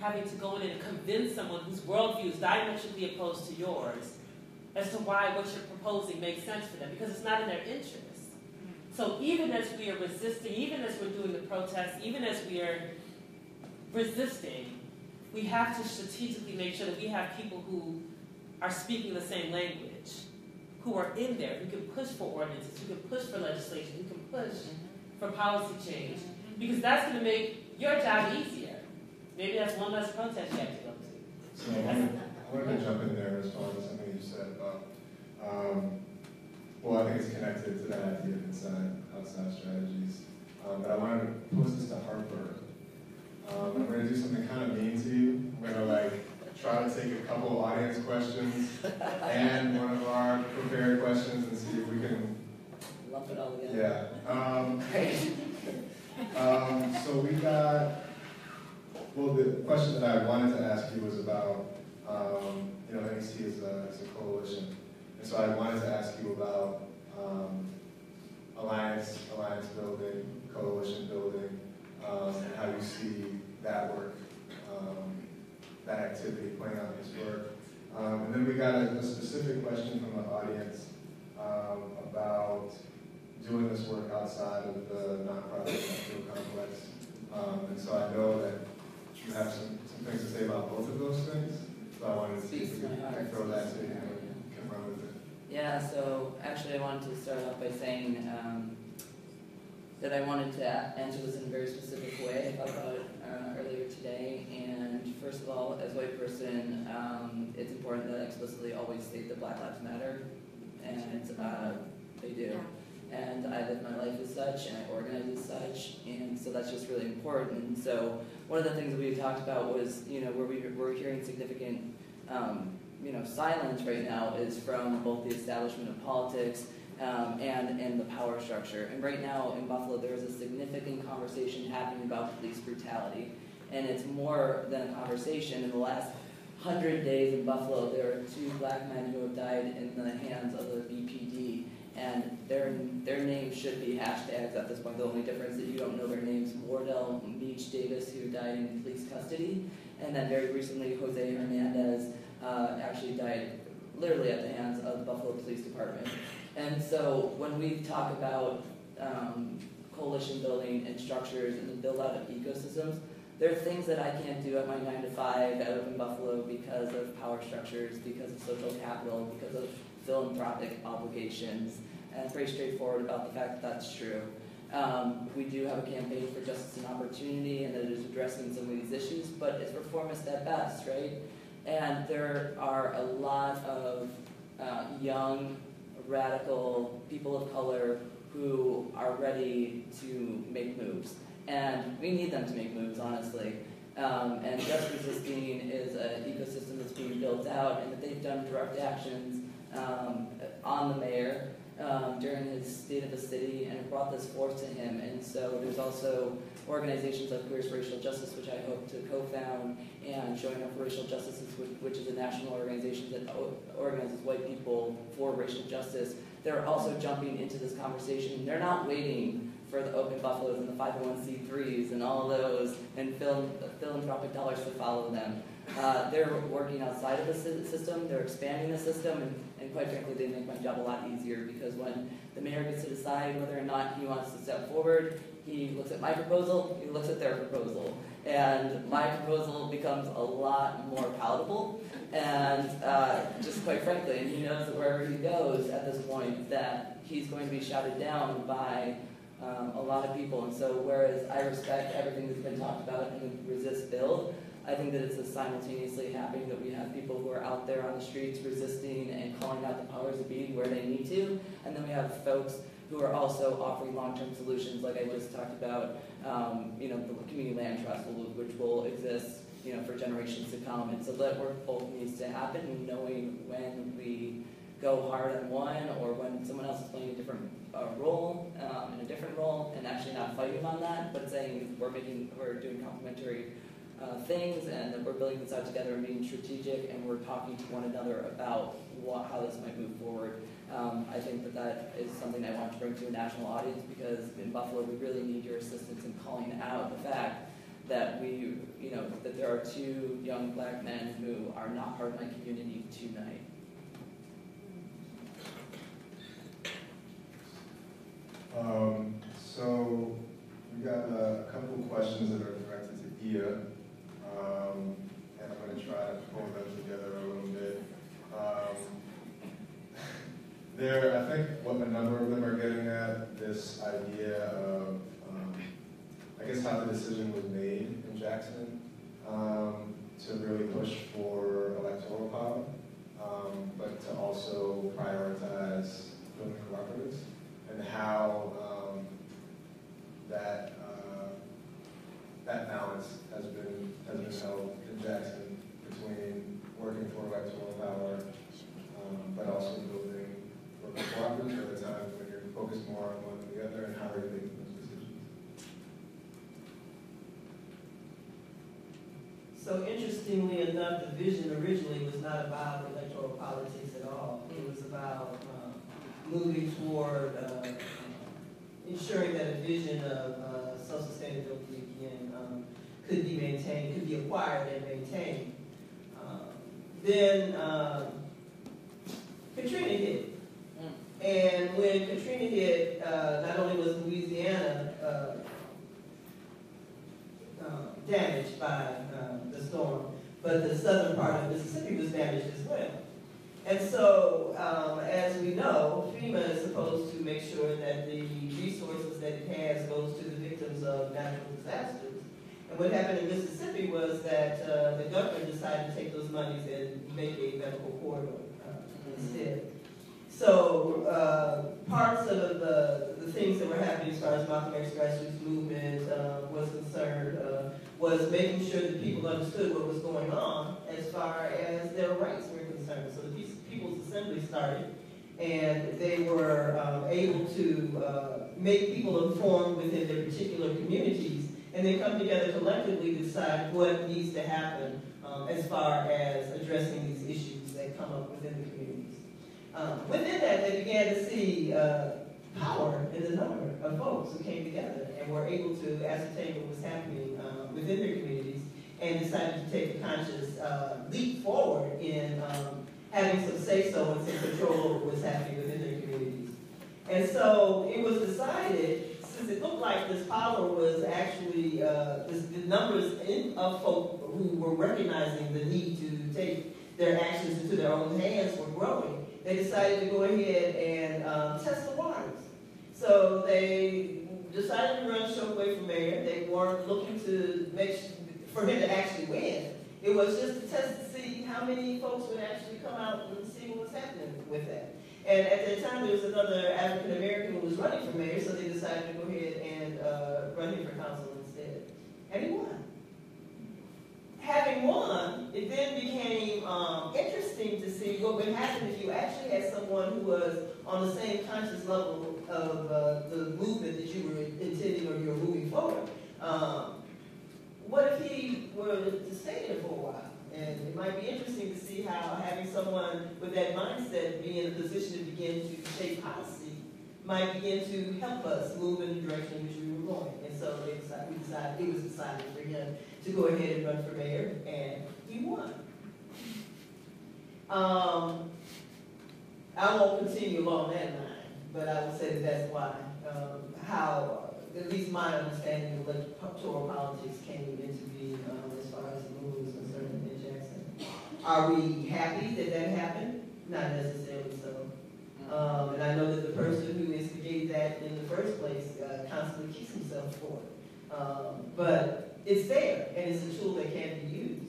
having to go in and convince someone whose worldview is diametrically opposed to yours as to why what you're proposing makes sense for them, because it's not in their interest. So even as we are resisting, even as we're doing the protests, even as we are resisting, we have to strategically make sure that we have people who are speaking the same language, who are in there, who can push for ordinances, who can push for legislation, who can push for policy change, because that's going to make your job easier. Maybe that's one less protest you have to go to. So I wanted- to jump in there as far as something you said about, um, well, I think it's connected to that idea of inside, outside strategies. um, but I wanted to pose this to Harper. Um, I'm gonna do something kind of mean to you. I'm gonna like try to take a couple audience questions and one of our prepared questions and see if we can, Lump it all together. yeah. Um, um, so we got, well, the question that I wanted to ask you was about, um, you know, NEC is a, is a coalition. And so I wanted to ask you about, um, alliance, alliance building, coalition building, um, and how you see that work, um, that activity playing out in his work. Um, and then we got a, a specific question from the audience, um, about doing this work outside of the nonprofit industrial complex. Um, and so I know that you have some, some things to say about both of those things. So I wanted to see if we could throw that to you and run with it. Yeah, so actually I wanted to start off by saying um, that I wanted to answer this in a very specific way. I thought about it uh, earlier today, first of all, as a white person, um, it's important that I explicitly always state that Black Lives Matter, and uh, they do. And I live my life as such, and I organize as such, and so that's just really important. So one of the things that we talked about was, you know, where we, we're hearing significant um, you know, silence right now is from both the establishment of politics um, and, and the power structure. And right now in Buffalo, there is a significant conversation happening about police brutality. And it's more than a conversation. In the last hundred days in Buffalo, there are two black men who have died in the hands of the BPD. And their, their names should be hashtags at this point. The only difference is that you don't know their names. Wardel Meech Davis, who died in police custody. And then very recently, Jose Hernandez, uh, actually died literally at the hands of the Buffalo Police Department. And so when we talk about um, coalition building and structures and the build out of ecosystems, there are things that I can't do at my nine to five at Open Buffalo because of power structures, because of social capital, because of philanthropic obligations. And it's very straightforward about the fact that that's true. Um, we do have a campaign for justice and opportunity and that is addressing some of these issues, but it's reformist at best, right? And there are a lot of uh, young, radical people of color who are ready to make moves. And we need them to make moves, honestly. Um, and Just Resisting is an ecosystem that's being built out, and that they've done direct actions um, on the mayor um, during his state of the city, and brought this forth to him. And so there's also organizations like Queers for Racial Justice, which I hope to co-found, and Showing Up for Racial Justice, which is a national organization that organizes white people for racial justice. They're also jumping into this conversation. They're not waiting for the Open Buffaloes and the 501c3s and all those and phil- philanthropic dollars to follow them. Uh, they're working outside of the system, they're expanding the system, and, and quite frankly, they make my job a lot easier because when the mayor gets to decide whether or not he wants to step forward, he looks at my proposal, he looks at their proposal, and my proposal becomes a lot more palatable. And uh, just quite frankly, and he knows that wherever he goes at this point, that he's going to be shouted down by um, a lot of people. And so, whereas I respect everything that's been talked about in the resist build, I think that it's simultaneously happening that we have people who are out there on the streets resisting and calling out the powers that be where they need to, and then we have folks who are also offering long-term solutions, like I just talked about, um, you know, the community land trust, will- which will exist, you know, for generations to come. And so that work both needs to happen, knowing when we go hard on one, or when someone else is playing a different uh, role, um, in a different role, and actually not fighting on that, but saying we're making, we're doing complementary uh, things, and that we're building this out together and being strategic, and we're talking to one another about what, how this might move forward. Um, I think that that is something I want to bring to a national audience because in Buffalo, we really need your assistance in calling out the fact that we, you know, that there are two young black men who are not part of my community tonight. Um, so we got a couple questions that are directed to Iya, um, and I'm going to try to pull them together a little bit. Um, there, I think what a number of them are getting at this idea of, um, I guess, how the decision was made in Jackson um, to really push for electoral power, um, but to also prioritize building cooperatives and how um, that, uh, that balance has been, has been held in Jackson between working for electoral power, um, but also building working cooperatives at a time when you're focused more on one than the other and how are you making those decisions. So interestingly enough, the vision originally was not about electoral politics at all. It was about um, moving toward uh, ensuring that a vision of uh, self-sustainability again um, could be maintained, could be acquired and maintained. Um, then um, Katrina hit. And when Katrina hit, uh, not only was Louisiana uh, um, damaged by um, the storm, but the southern part of Mississippi was damaged as well. And so, um, as we know, FEMA is supposed to make sure that the resources that it has goes to the victims of natural disasters. And what happened in Mississippi was that uh, the government decided to take those monies and make a medical corridor uh, instead. So uh, parts of the, the things that were happening as far as Malcolm X grassroots movement uh, was concerned uh, was making sure that people understood what was going on as far as their rights were concerned. So the Assembly started, and they were um, able to uh, make people informed within their particular communities, and they come together collectively to decide what needs to happen um, as far as addressing these issues that come up within the communities. Um, within that, they began to see uh, power in the number of folks who came together and were able to ascertain what was happening um, within their communities and decided to take a conscious uh, leap forward in um, having some say-so and some control over what's happening within their communities. And so it was decided, since it looked like this power was actually, uh, this, the numbers in, of folk who were recognizing the need to take their actions into their own hands were growing, they decided to go ahead and um, test the waters. So they decided to run Chokwe for mayor. They weren't looking to make for him to actually win. It was just to test to see how many folks would actually come out and see what was happening with that. And at that time, there was another African American who was running for mayor, so they decided to go ahead and uh, run him for council instead. And he won having won, it then became um, interesting to see what would happen if you actually had someone who was on the same conscious level of uh, the movement that you were intending or you were moving forward. Um, what if he were to stay there for a while? And it might be interesting to see how having someone with that mindset be in a position to begin to shape policy might begin to help us move in the direction in which we were going. And so we decided, it was decided for him to go ahead and run for mayor, and he won. Um, I won't continue along that line, but I will say that that's why, um, how, at least my understanding of electoral politics came into being um, as far as the movement was concerned in Jackson. Are we happy that that happened? Not necessarily so. Um, and I know that the person who instigated that in the first place uh, constantly kicks himself for it. Um, but it's there, and it's a tool that can be used.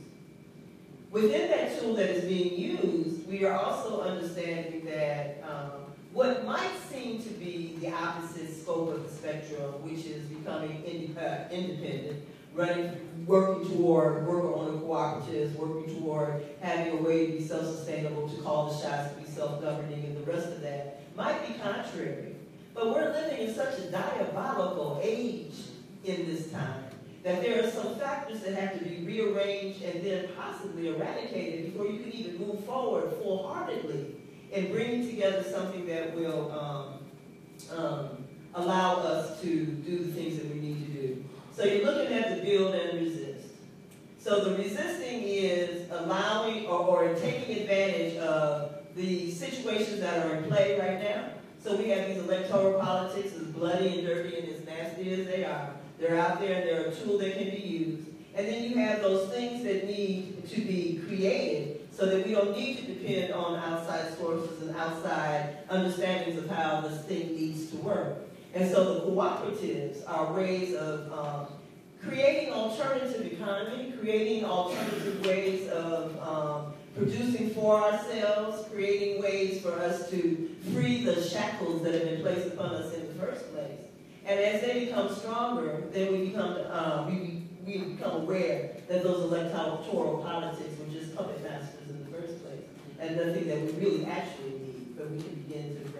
Within that tool that is being used, we are also understanding that um, what might seem to be the opposite scope of the spectrum, which is becoming independent, running, working toward worker owner cooperatives, working toward having a way to be self-sustainable, to call the shots, to be self-governing, and the rest of that might be contrary. But we're living in such a diabolical age in this time that there are some factors that have to be rearranged and then possibly eradicated before you can even move forward full-heartedly in bringing together something that will um, um, allow us to do the things that we need to do. So you're looking at the build and resist. So the resisting is allowing or, or taking advantage of the situations that are in play right now. So we have these electoral politics as bloody and dirty and as nasty as they are. They're out there and they're a tool that can be used. And then you have those things that need to be created so that we don't need to depend on outside sources and outside understandings of how this thing needs to work. And so the cooperatives are ways of um, creating alternative economy, creating alternative ways of um, producing for ourselves, creating ways for us to free the shackles that have been placed upon us in the first place. And as they become stronger, then we become, uh, we, we become aware that those electoral politics and the thing that we really actually need, but we can begin to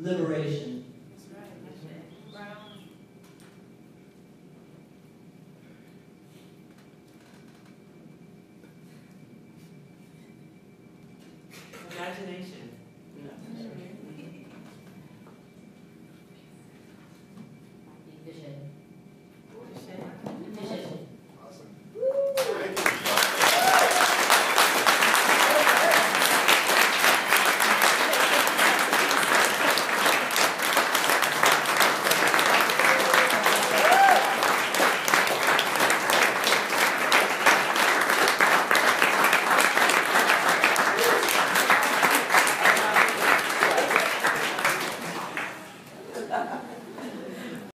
liberation.